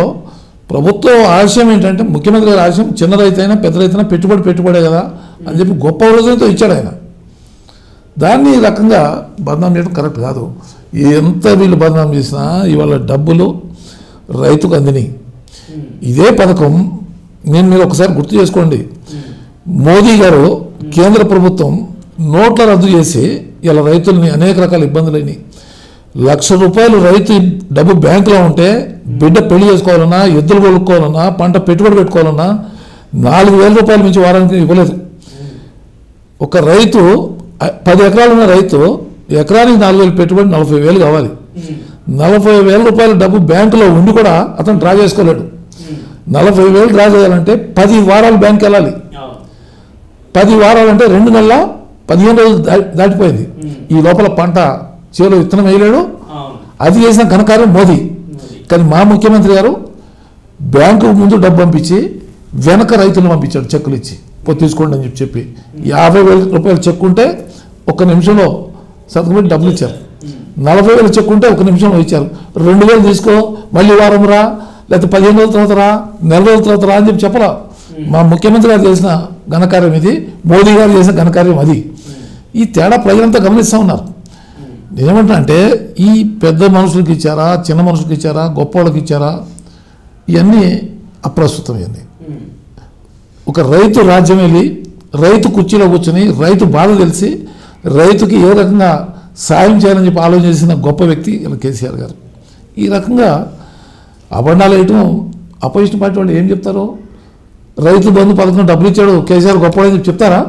ప్రభుత్వ ఆశయం ఏంటంటే ముఖ్యమంత్రి గారి ఆశయం చిన్న రైతైనా అయినా పెద్ద రైతైనా అయినా పెట్టుబడి పెట్టుబడే కదా అని చెప్పి గొప్ప ఆలోచనతో ఇచ్చాడు ఆయన. దాన్ని ఈ రకంగా బదనాం చేయడం కరెక్ట్ కాదు. ఎంత వీళ్ళు బదనాం చేసినా ఇవాళ డబ్బులు రైతుకు అందినాయి. ఇదే పథకం నేను మీరు ఒకసారి గుర్తు చేసుకోండి. మోదీ గారు కేంద్ర ప్రభుత్వం నోట్ల రద్దు చేసి ఇలా రైతుల్ని అనేక రకాల ఇబ్బందులైనాయి. లక్ష రూపాయలు రైతు డబ్బు బ్యాంకులో ఉంటే బిడ్డ పెళ్ళి చేసుకోవాలన్నా ఎద్దులు కొనుక్కోవాలన్నా పంట పెట్టుబడి పెట్టుకోవాలన్నా నాలుగు వేల రూపాయల నుంచి వారానికి ఇవ్వలేదు. ఒక రైతు పది ఎకరాలు ఉన్న రైతు ఎకరానికి నాలుగు వేలు పెట్టుబడి నలభై వేలు కావాలి. నలభై వేల రూపాయల డబ్బు బ్యాంకులో ఉండి కూడా అతను డ్రా చేసుకోలేడు. నలభై వేలు డ్రా చేయాలంటే పది వారాలు బ్యాంక్ వెళ్ళాలి. పది వారాలు అంటే రెండు నెలల పదిహేను రోజులు దా- దాటిపోయింది. ఈ లోపల పంట చేలో విత్తనం వేయలేడు. అది చేసిన ఘనకార్యం మోదీ. కానీ మా ముఖ్యమంత్రి గారు బ్యాంకు ముందు డబ్బు పంపించి వెనక రైతులను పంపించాడు చెక్కులు ఇచ్చి. పో తీసుకోండి అని చెప్పి చెప్పి. యాభై వేల రూపాయలు చెక్ ఉంటే ఒక్క నిమిషంలో సంతకం పెట్టి డబ్బులు ఇచ్చారు. నలభై వేలు చెక్ ఉంటే ఒక నిమిషంలో ఇచ్చారు. రెండు వేలు తీసుకో మళ్ళీ వారం రా లేకపోతే పదిహేను రోజుల తర్వాత రా నెల రోజుల తర్వాత రా అని చెప్పి చెప్పరా మా ముఖ్యమంత్రి గారు చేసిన ఘనకార్యం ఇది మోదీ గారు చేసిన ఘనకార్యం అది. ఈ తేడా ప్రజలంతా గమనిస్తూ ఉన్నారు. నేనేమంటున్నా అంటే ఈ పెద్ద మనుషులకి ఇచ్చారా చిన్న మనుషులకి ఇచ్చారా గొప్ప వాళ్ళకి ఇచ్చారా ఇవన్నీ అప్రస్తుతం ఇవన్నీ. ఒక రైతు రాజ్యం వెళ్ళి రైతు కుర్చీలో కూర్చొని రైతు బాధ తెలిసి రైతుకి ఏ రకంగా సాయం చేయాలని చెప్పి ఆలోచన చేసిన గొప్ప వ్యక్తి ఇలా కేసీఆర్ గారు. ఈ రకంగా అబండాలు వేయటం అపోజిషన్ పార్టీ వాళ్ళు ఏం చెప్తారు రైతు బంధు పథకం డబ్బులు ఇచ్చాడు కేసీఆర్ గొప్పవాడని చెప్తారా?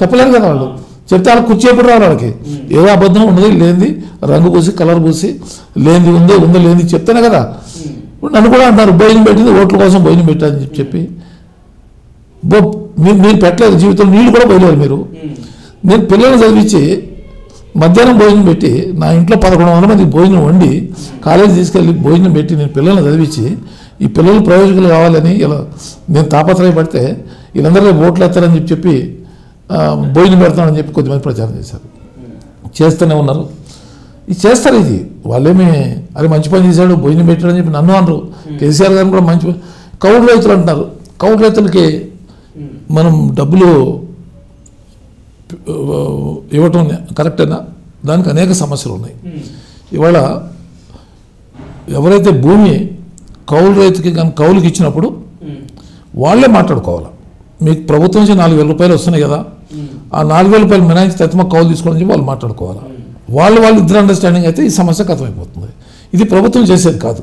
చెప్పలేరు కదా వాళ్ళు. చెప్తే వాళ్ళకి కుర్చీ ఎప్పుడు రావాలి వాళ్ళకి ఏదో అబద్ధం ఉన్నది? లేనిది. రంగు పూసి కలర్ పూసి లేనిది ఉంది ఉంది లేనిది చెప్తేనే కదా. ఇప్పుడు నన్ను కూడా అంటారు భోజనం పెట్టింది ఓట్ల కోసం భోజనం పెట్టాలని చెప్పి. మీరు మీరు పెట్టలేదు జీవితంలో నీళ్ళు కూడా పోయలేరు మీరు. నేను పిల్లల్ని చదివించి మధ్యాహ్నం భోజనం పెట్టి నా ఇంట్లో పదకొండు వందల మంది భోజనం వండి కాలేజీ తీసుకెళ్ళి భోజనం పెట్టి నేను పిల్లల్ని చదివించి ఈ పిల్లలు ప్రయోజకులు కావాలని ఇలా నేను తాపత్రయపడితే వీళ్ళందరూ ఓట్లు వేస్తారని చెప్పి భోజనం పెడతానని చెప్పి కొద్దిమంది ప్రచారం చేశారు. చేస్తూనే ఉన్నారు. ఇది చేస్తారు ఇది. వాళ్ళేమి అది మంచి పని చేశాడు భోజనం పెట్టాడు అని చెప్పి నన్ను అనరు. కేసీఆర్ గారిని కూడా మంచి కౌలు రైతులు అంటున్నారు కౌలు రైతులకి మనం డబ్బులు ఇవ్వటం కరెక్టేనా? దానికి అనేక సమస్యలు ఉన్నాయి. ఇవాళ ఎవరైతే భూమి కౌలు రైతుకి కానీ కౌలుకి ఇచ్చినప్పుడు వాళ్ళే మాట్లాడుకోవాలి? మీకు ప్రభుత్వం నుంచి నాలుగు వేల రూపాయలు వస్తున్నాయి కదా. ఆ నాలుగు వేల రూపాయలు మినాయించి తత్మ కౌలు తీసుకోవాలని చెప్పి వాళ్ళు మాట్లాడుకోవాలి. వాళ్ళు వాళ్ళు ఇద్దరు అండర్స్టాండింగ్ అయితే ఈ సమస్య కథమైపోతుంది. ఇది ప్రభుత్వం చేసేది కాదు.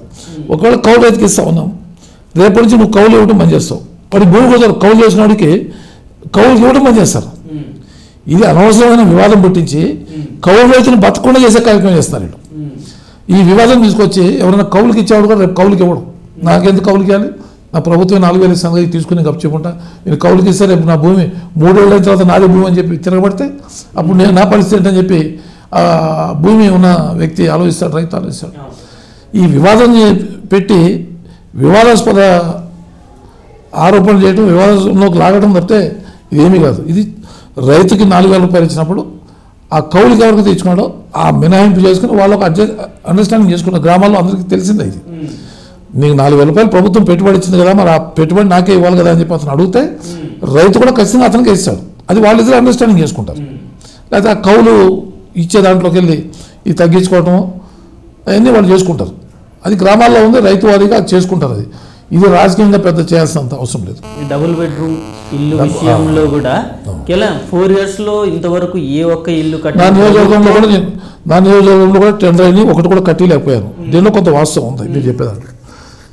ఒకవేళ కౌలు రైతుకి ఇస్తా ఉన్నాం రేపటి నుంచి నువ్వు కౌలు ఇవ్వడం బంద్ చేస్తావు. వాడి భూమి కూడా కౌలు చేసిన వాడికి కౌలు ఇవ్వడం బంద్ చేస్తారు. ఇది అనవసరమైన వివాదం పుట్టించి కౌలు రైతులు బతకుండా చేసే కార్యక్రమం చేస్తారు వీళ్ళు. ఈ వివాదం తీసుకొచ్చి ఎవరైనా కౌలుకి ఇచ్చేవాడు కూడా రేపు కౌలుకి ఇవ్వడం. నాకెందుకు కౌలుకి ఇవ్వాలి? నా ప్రభుత్వం నాలుగు వేల సంగతి తీసుకుని గప్ చెప్పుకుంటా నేను కౌలుకి ఇస్తే రేపు నా భూమి మూడేళ్ళ తర్వాత నాది భూమి అని చెప్పి తిరగబడితే అప్పుడు నేను నా పరిస్థితి ఏంటని చెప్పి భూమి ఉన్న వ్యక్తి ఆలోచిస్తాడు రైతు ఆలోచిస్తాడు. ఈ వివాదం పెట్టి వివాదాస్పద ఆరోపణలు చేయడం వివాదంలోకి లాగడం తప్పితే ఇదేమీ కాదు. ఇది రైతుకి నాలుగు వేల రూపాయలు ఇచ్చినప్పుడు ఆ కౌలుకి ఎవరికి తెచ్చుకున్నాడో ఆ మినహాయింపు చేసుకుని వాళ్ళకు అడ్జస్ట్ అండర్స్టాండింగ్ చేసుకున్న గ్రామాల్లో అందరికీ తెలిసిందే ఇది. నీకు నాలుగు వేల రూపాయలు ప్రభుత్వం పెట్టుబడి ఇచ్చింది కదా మరి ఆ పెట్టుబడి నాకే ఇవ్వాలి కదా అని చెప్పి అతను అడిగితే రైతు కూడా ఖచ్చితంగా అతనికి ఇస్తాడు. అది వాళ్ళిద్దరు అండర్స్టాండింగ్ చేసుకుంటారు. లేకపోతే ఆ కౌలు ఇచ్చే దాంట్లోకి వెళ్ళి ఇది తగ్గించుకోవటం అవన్నీ వాళ్ళు చేసుకుంటారు. అది గ్రామాల్లో ఉంది రైతు వారీగా చేసుకుంటారు అది. ఇది రాజకీయంగా పెద్ద చేయాల్సినంత అవసరం లేదు. డబుల్ బెడ్రూమ్ ఇల్లు విషయంలో కూడా కేవలం ఫోర్ ఇయర్స్లో ఇంతవరకు ఏ ఒక్క ఇల్లు నా నియోజకవర్గంలో కూడా నేను నా నియోజకవర్గంలో కూడా టెండర్ అయినాయి ఒకటి కూడా కట్టలేకపోయాను. దీనిలో కొంత వాస్తవం ఉంది మీరు చెప్పేదాంట్లో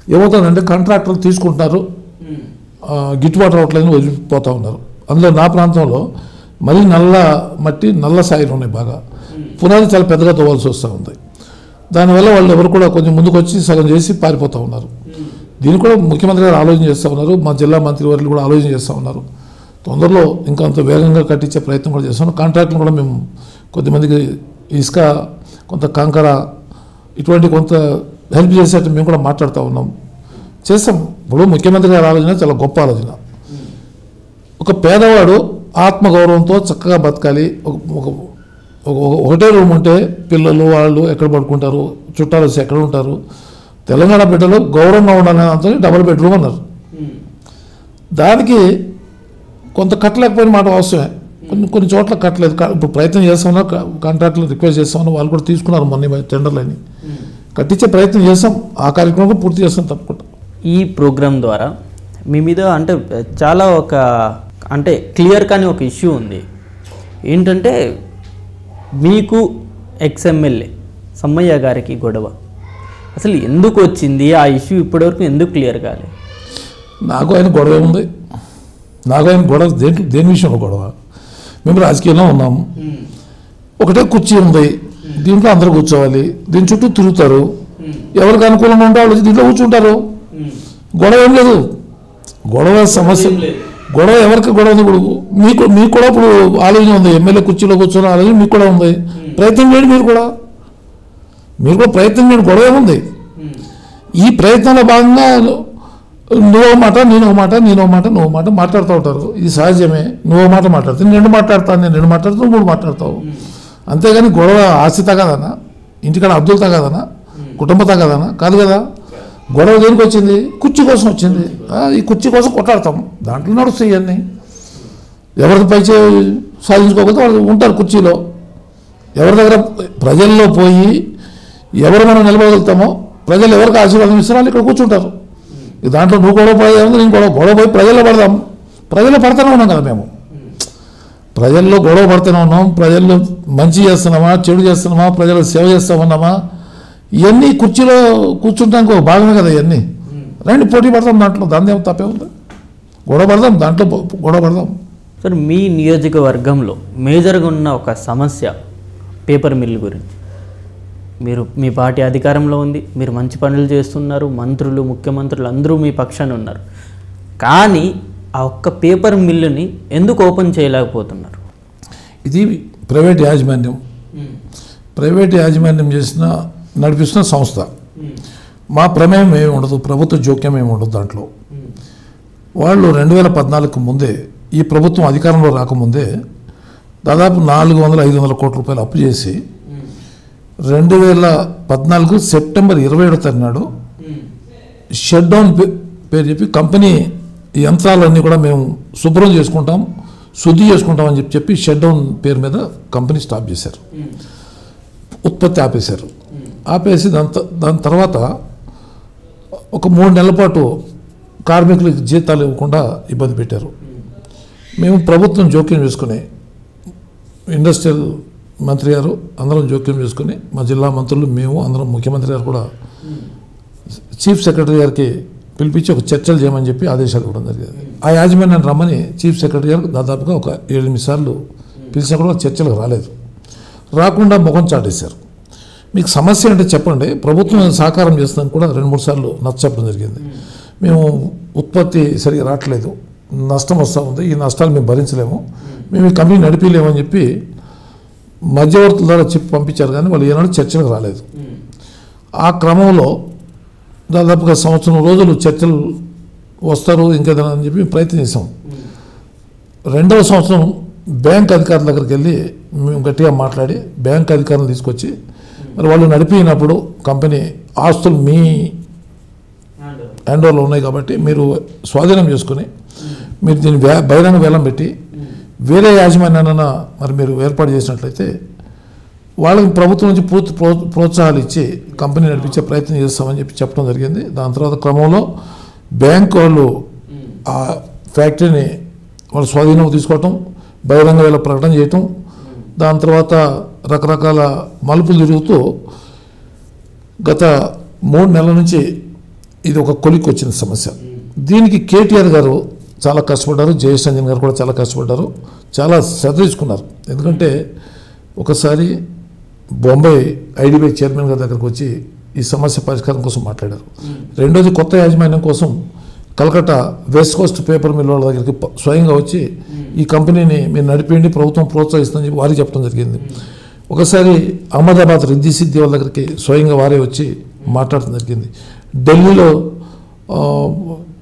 ఏమవుతుందంటే కాంట్రాక్టర్లు తీసుకుంటున్నారు. గిట్టుబాటు రావట్లేదు వదిలిపోతూ ఉన్నారు. అందులో నా ప్రాంతంలో మరీ నల్ల మట్టి నల్ల సాయిలు ఉన్నాయి బాగా. పునాది చాలా పెద్దగా తవ్వాల్సి వస్తూ ఉంది. దానివల్ల వాళ్ళు ఎవరు కూడా కొంచెం ముందుకు వచ్చి సగం చేసి పారిపోతూ ఉన్నారు. దీన్ని కూడా ముఖ్యమంత్రి గారు ఆలోచన చేస్తూ ఉన్నారు. మా జిల్లా మంత్రి వర్యులు కూడా ఆలోచన చేస్తూ ఉన్నారు. తొందరలో ఇంకా అంత వేగంగా కట్టించే ప్రయత్నం కూడా చేస్తున్నాం కాంట్రాక్టులు కూడా మేము కొద్దిమందికి ఇసుక కొంత కంకర ఇటువంటి కొంత హెల్ప్ చేసేట్టు మేము కూడా మాట్లాడుతూ ఉన్నాం. చేస్తాం. ఇప్పుడు ముఖ్యమంత్రి గారి ఆలోచన చాలా గొప్ప ఆలోచన. ఒక పేదవాడు ఆత్మగౌరవంతో చక్కగా బతకాలి. ఒక ఒకటే రూమ్ ఉంటే పిల్లలు వాళ్ళు ఎక్కడ పడుకుంటారు? చుట్టాలు ఎక్కడ ఉంటారు? తెలంగాణ బిడ్డలు గౌరవంగా ఉండాలని అంతా డబుల్ బెడ్రూమ్ అన్నారు. దానికి కొంత కట్టలేకపోయిన మాట అవసరమే. కొన్ని కొన్ని చోట్ల కట్టలేదు. ఇప్పుడు ప్రయత్నం చేస్తామన్నా కాంట్రాక్ట్లు రిక్వెస్ట్ చేస్తామన్నా వాళ్ళు కూడా తీసుకున్నారు మొన్న టెండర్లని కట్టించే ప్రయత్నం చేస్తాం ఆ కార్యక్రమం పూర్తి చేస్తాం తప్పకుండా. ఈ ప్రోగ్రామ్ ద్వారా మీ మీద అంటే చాలా ఒక అంటే క్లియర్ కానీ ఒక ఇష్యూ ఉంది. ఏంటంటే మీకు ఎక్స్ఎమ్మెల్యే సమ్మయ్య గారికి గొడవ. అసలు ఎందుకు వచ్చింది? ఆ ఇష్యూ ఇప్పటివరకు ఎందుకు క్లియర్ కాలేదు నాకు ఆయన గొడవ ఉంది. నాకు ఆయన గొడవ దేని దేని విషయంలో గొడవ? మేము రాజకీయంలో ఉన్నాము ఒకటే కుర్చీ ఉంది. దీంట్లో అందరూ కూర్చోవాలి. దీని చుట్టూ తిరుగుతారు. ఎవరికి అనుకూలంగా ఉంటే వాళ్ళు దీంట్లో కూర్చుంటారు. గొడవ ఏం లేదు. గొడవ సమస్య గొడవ ఎవరికి గొడవ ఉంది ఇప్పుడు మీకు మీకు కూడా ఇప్పుడు ఆలోచన ఉంది. ఎమ్మెల్యే కుర్చీలో కూర్చొని ఆలోచన మీకు కూడా ఉంది. ప్రయత్నం చేయండి మీరు కూడా. మీరు కూడా ప్రయత్నం చేయండి. గొడవ ఏముంది ఈ ప్రయత్నంలో భాగంగా నువ్వు ఒక మాట నేను ఒక మాట నేను ఒక మాట నువ్వు మాట మాట్లాడుతూ ఉంటారు. ఇది సహజమే. నువ్వు మాట మాట్లాడుతావు నేను రెండు మాట్లాడతాను నేను రెండు మాట్లాడుతావు మూడు మాట్లాడతావు. అంతేగాని గొడవ ఆస్తి తగదనా? ఇంటికాడ అబ్దుల్ తగదనా? కుటుంబ తగదనా? కాదు కదా. గొడవ దేనికి వచ్చింది? కుర్చీ కోసం వచ్చింది. ఈ కుర్చీ కోసం కొట్లాడతాం. దాంట్లో నడుస్తాయి ఇవన్నీ. ఎవరికి పై చేయి సాధించుకోకపోతే వాళ్ళు ఉంటారు కుర్చీలో. ఎవరి దగ్గర ప్రజల్లో పోయి ఎవరు మనం నిలబడగలుగుతామో ప్రజలు ఎవరికి ఆశీర్వాదం ఇస్తారో వాళ్ళు ఇక్కడ కూర్చుంటారు. దాంట్లో నువ్వు గొడవ పోయేది నేను గొడవ గొడవ పోయి ప్రజల్లో పడదాం. ప్రజల్లో పడుతూనే ఉన్నాం కదా మేము. ప్రజల్లో గొడవ పడుతూనే ఉన్నాం ప్రజల్లో మంచి చేస్తున్నామా చెడు చేస్తున్నామా ప్రజలకు సేవ చేస్తా ఉన్నామా? ఇవన్నీ కుర్చీలో కూర్చుంటానికి ఒక భాగమే కదా ఇవన్నీ. రండి పోటీ పడదాం దాంట్లో దాని తప్పే ఉంది? గొడవ పడదాం దాంట్లో గొడవ పడదాం. సార్ మీ నియోజకవర్గంలో మేజర్గా ఉన్న ఒక సమస్య పేపర్ మిల్ గురించి. మీరు మీ పార్టీ అధికారంలో ఉంది మీరు మంచి పనులు చేస్తున్నారు మంత్రులు ముఖ్యమంత్రులు అందరూ మీ పక్షాన ఉన్నారు. కానీ ఆ ఒక్క పేపర్ మిల్లుని ఎందుకు ఓపెన్ చేయలేకపోతున్నారు? ఇది ప్రైవేట్ యాజమాన్యం. ప్రైవేట్ యాజమాన్యం చేసిన నడిపిస్తున్న సంస్థ. మా ప్రమేయం ఏమి ఉండదు ప్రభుత్వ జోక్యం ఏమి ఉండదు దాంట్లో. వాళ్ళు రెండు వేల పద్నాలుగుకు ముందే ఈ ప్రభుత్వం అధికారంలో రాకముందే దాదాపు నాలుగు వందల ఐదు వందల కోట్ల రూపాయలు అప్పు చేసి రెండు వేల పద్నాలుగు సెప్టెంబర్ ఇరవై ఏడో తారీఖు నాడు షట్ డౌన్ పే- పేరు చెప్పి కంపెనీ యంత్రాలన్నీ కూడా మేము శుభ్రం చేసుకుంటాం శుద్ధి చేసుకుంటాం అని చెప్పి చెప్పి షట్ డౌన్ పేరు మీద కంపెనీ స్టాప్ చేశారు. ఉత్పత్తి ఆపేశారు. ఆపేసి దాని త- దాని తర్వాత ఒక మూడు నెలల పాటు కార్మికులకు జీతాలు ఇవ్వకుండా ఇబ్బంది పెట్టారు. మేము ప్రభుత్వం జోక్యం చేసుకుని ఇండస్ట్రియల్ మంత్రి గారు అందరం జోక్యం చేసుకుని మా జిల్లా మంత్రులు మేము అందరం ముఖ్యమంత్రి గారు కూడా చీఫ్ సెక్రటరీ గారికి పిలిపించి ఒక చర్చలు చేయమని చెప్పి ఆదేశాలు ఇవ్వడం జరిగింది. ఆ యాజమాన్యాన్ని రమ్మని చీఫ్ సెక్రటరీ గారు దాదాపుగా ఒక ఏడెనిమిది సార్లు పిలిచినా కూడా చర్చలకు రాలేదు. రాకుండా ముఖం చాటేశారు. మీకు సమస్య అంటే చెప్పండి ప్రభుత్వం సహకారం చేస్తుందని కూడా రెండు మూడు సార్లు నచ్చ జరిగింది. మేము ఉత్పత్తి సరిగా రావట్లేదు నష్టం వస్తూ ఉంది ఈ నష్టాలు మేము భరించలేము మేము ఈ కంపెనీ నడిపిలేమని చెప్పి మధ్యవర్తుల ద్వారా చెప్పి పంపించారు కానీ వాళ్ళు ఏనాడు చర్చలకు రాలేదు. ఆ క్రమంలో దాదాపుగా సంవత్సరం రోజులు చర్చలు వస్తారు ఇంకేదైనా అని చెప్పి ప్రయత్నించాం రెండవ సంవత్సరం బ్యాంక్ అధికారుల దగ్గరికి వెళ్ళి మేము గట్టిగా మాట్లాడి బ్యాంక్ అధికారులు తీసుకొచ్చి మరి వాళ్ళు నడిపినప్పుడు కంపెనీ ఆస్తులు మీ హ్యాండ్ ఓవర్లో ఉన్నాయి కాబట్టి మీరు స్వాధీనం చేసుకుని మీరు దీన్ని బహిరంగ వేలం పెట్టి వేరే యాజమాన్యాన మరి మీరు ఏర్పాటు చేసినట్లయితే వాళ్ళకి ప్రభుత్వం నుంచి పూర్తి ప్రో ప్రోత్సాహాలు ఇచ్చి కంపెనీ నడిపించే ప్రయత్నం చేస్తామని చెప్పి చెప్పడం జరిగింది. దాని తర్వాత క్రమంలో బ్యాంక్ వాళ్ళు ఆ ఫ్యాక్టరీని వాళ్ళ స్వాధీనం తీసుకోవటం బహిరంగ వేళ ప్రకటన చేయటం దాని తర్వాత రకరకాల మలుపులు తిరుగుతూ గత మూడు నెలల నుంచి ఇది ఒక కొలికి వచ్చిన సమస్య. దీనికి కేటీఆర్ గారు చాలా కష్టపడ్డారు జయేష్ రంజన్ గారు కూడా చాలా కష్టపడ్డారు చాలా శ్రద్ధ తీసుకున్నారు. ఎందుకంటే ఒకసారి బొంబాయి ఐడిబిఐ చైర్మన్ గారి దగ్గరకు వచ్చి ఈ సమస్య పరిష్కారం కోసం మాట్లాడారు. రెండోది కొత్త యాజమాన్యం కోసం Calcutta west coast paper mill వాళ్ళ దగ్గరికి స్వయంగా వచ్చి ఈ కంపెనీని మీరు నడిపేయండి ప్రభుత్వం ప్రోత్సహిస్తుందని చెప్పి వారికి చెప్పడం జరిగింది. ఒకసారి అహ్మదాబాద్ రిద్ది సిద్ధి వాళ్ళ దగ్గరికి స్వయంగా వారే వచ్చి మాట్లాడటం జరిగింది. ఢిల్లీలో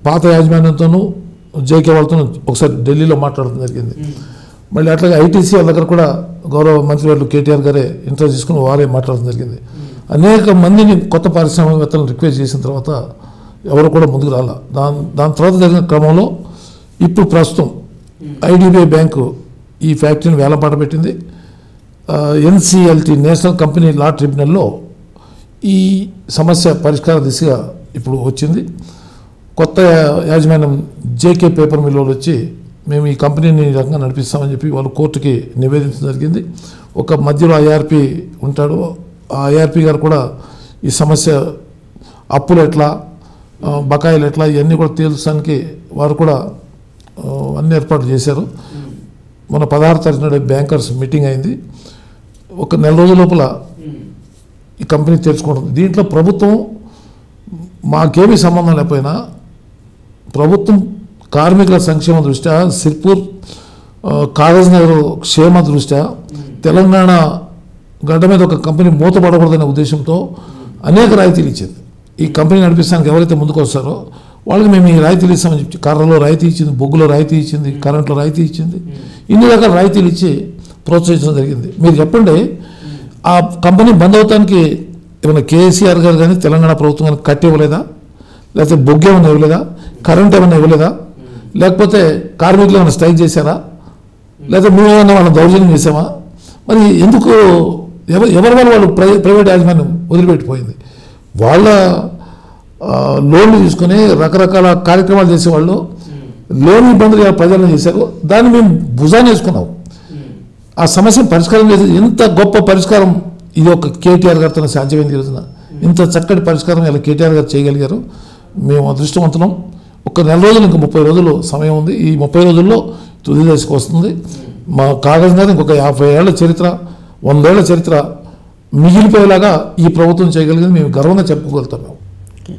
పాత యాజమాన్యంతోనూ జేకే వాళ్ళతోనూ ఒకసారి ఢిల్లీలో మాట్లాడటం జరిగింది. మళ్ళీ అట్లాగే ఐటీసీ వాళ్ళ దగ్గర కూడా గౌరవ మంత్రివర్యులు కేటీఆర్ గారే ఇంటర్వ్యూ తీసుకుని వారే మాట్లాడడం జరిగింది. అనేక మందిని కొత్త పారిశ్రామికవేత్తలను రిక్వెస్ట్ చేసిన తర్వాత ఎవరు కూడా ముందుకు రాల. దాని దాని తర్వాత జరిగిన క్రమంలో ఇప్పుడు ప్రస్తుతం ఐడిబిఐ బ్యాంకు ఈ ఫ్యాక్టరీని వేలపాట పెట్టింది. ఎన్సిఎల్టీ నేషనల్ కంపెనీ లా ట్రిబ్యునల్లో ఈ సమస్య పరిష్కార దిశగా ఇప్పుడు వచ్చింది. కొత్త యాజమాన్యం జేకే పేపర్ మిల్ వచ్చి మేము ఈ కంపెనీని ఈ రకంగా నడిపిస్తామని చెప్పి వాళ్ళు కోర్టుకి నివేదించడం జరిగింది. ఒక మధ్యలో ఐఆర్పి ఉంటాడు. ఆ ఐఆర్పి గారు కూడా ఈ సమస్య అప్పులు ఎట్లా బకాయిలు ఎట్లా ఇవన్నీ కూడా తీర్చడానికి వారు కూడా అన్ని ఏర్పాట్లు చేశారు. మన పదహారు తారీఖు నాడు బ్యాంకర్స్ మీటింగ్ అయింది. ఒక నెల రోజుల లోపల ఈ కంపెనీ తెరుచుకుంటుంది. దీంట్లో ప్రభుత్వం మాకేమీ సంబంధం లేకపోయినా ప్రభుత్వం కార్మికుల సంక్షేమ దృష్ట్యా సిర్పూర్ కాగజ్ నగర్ క్షేమ దృష్ట్యా తెలంగాణ గడ్డ మీద ఒక కంపెనీ మూతపడకూడదనే ఉద్దేశంతో అనేక రాయితీలు ఇచ్చింది. ఈ కంపెనీ నడిపిస్తానికి ఎవరైతే ముందుకు వస్తారో వాళ్ళకి మేము ఈ రాయితీలు ఇస్తామని చెప్పి కర్రలో రాయితీ ఇచ్చింది బొగ్గులో రాయితీ ఇచ్చింది కరెంట్లో రాయితీ ఇచ్చింది. ఇన్ని రకాల రాయితీలు ఇచ్చి ప్రోత్సహించడం జరిగింది. మీరు చెప్పండి ఆ కంపెనీ బంద్ అవటానికి ఏమైనా కేసీఆర్ గారు కానీ తెలంగాణ ప్రభుత్వం కానీ కట్టి ఇవ్వలేదా లేకపోతే బొగ్గు ఏమైనా ఇవ్వలేదా? కరెంట్ ఏమైనా ఇవ్వలేదా? లేకపోతే కార్మికులు ఏమైనా స్ట్రైక్ చేశారా? లేకపోతే మేము ఏమైనా వాళ్ళని దౌర్జన్యం చేసామా మరి ఎందుకు ఎవరు ఎవరి వల్ల వాళ్ళు ప్రై ప్రైవేట్ యాజమాన్యం వదిలిపెట్టిపోయింది? వాళ్ళ లోన్లు తీసుకొని రకరకాల కార్యక్రమాలు చేసేవాళ్ళు లోన్ ఇబ్బందులు ప్రజలను చేశారు దాన్ని మేము భుజాన్ని వేసుకున్నాం. ఆ సమస్యను పరిష్కారం చేసి ఎంత గొప్ప పరిష్కారం ఇది ఒక కేటీఆర్ గారితో సాధ్యమైంది ఈ రోజున ఇంత చక్కటి పరిష్కారం ఇలా కేటీఆర్ గారు చేయగలిగారు. మేము అదృష్టవంతులం. ఒక నెల రోజులు ఇంకా ముప్పై రోజులు సమయం ఉంది. ఈ ముప్పై రోజుల్లో తుది దశకు వస్తుంది. మా కాగజ్ గారు ఇంకొక యాభై ఏళ్ళ చరిత్ర వందేళ్ళ చరిత్ర మిగిలిపోయేలాగా ఈ ప్రభుత్వం చేయగలిగింది. మేము గర్వంగా చెప్పుకోగలుగుతున్నాం. ఓకే.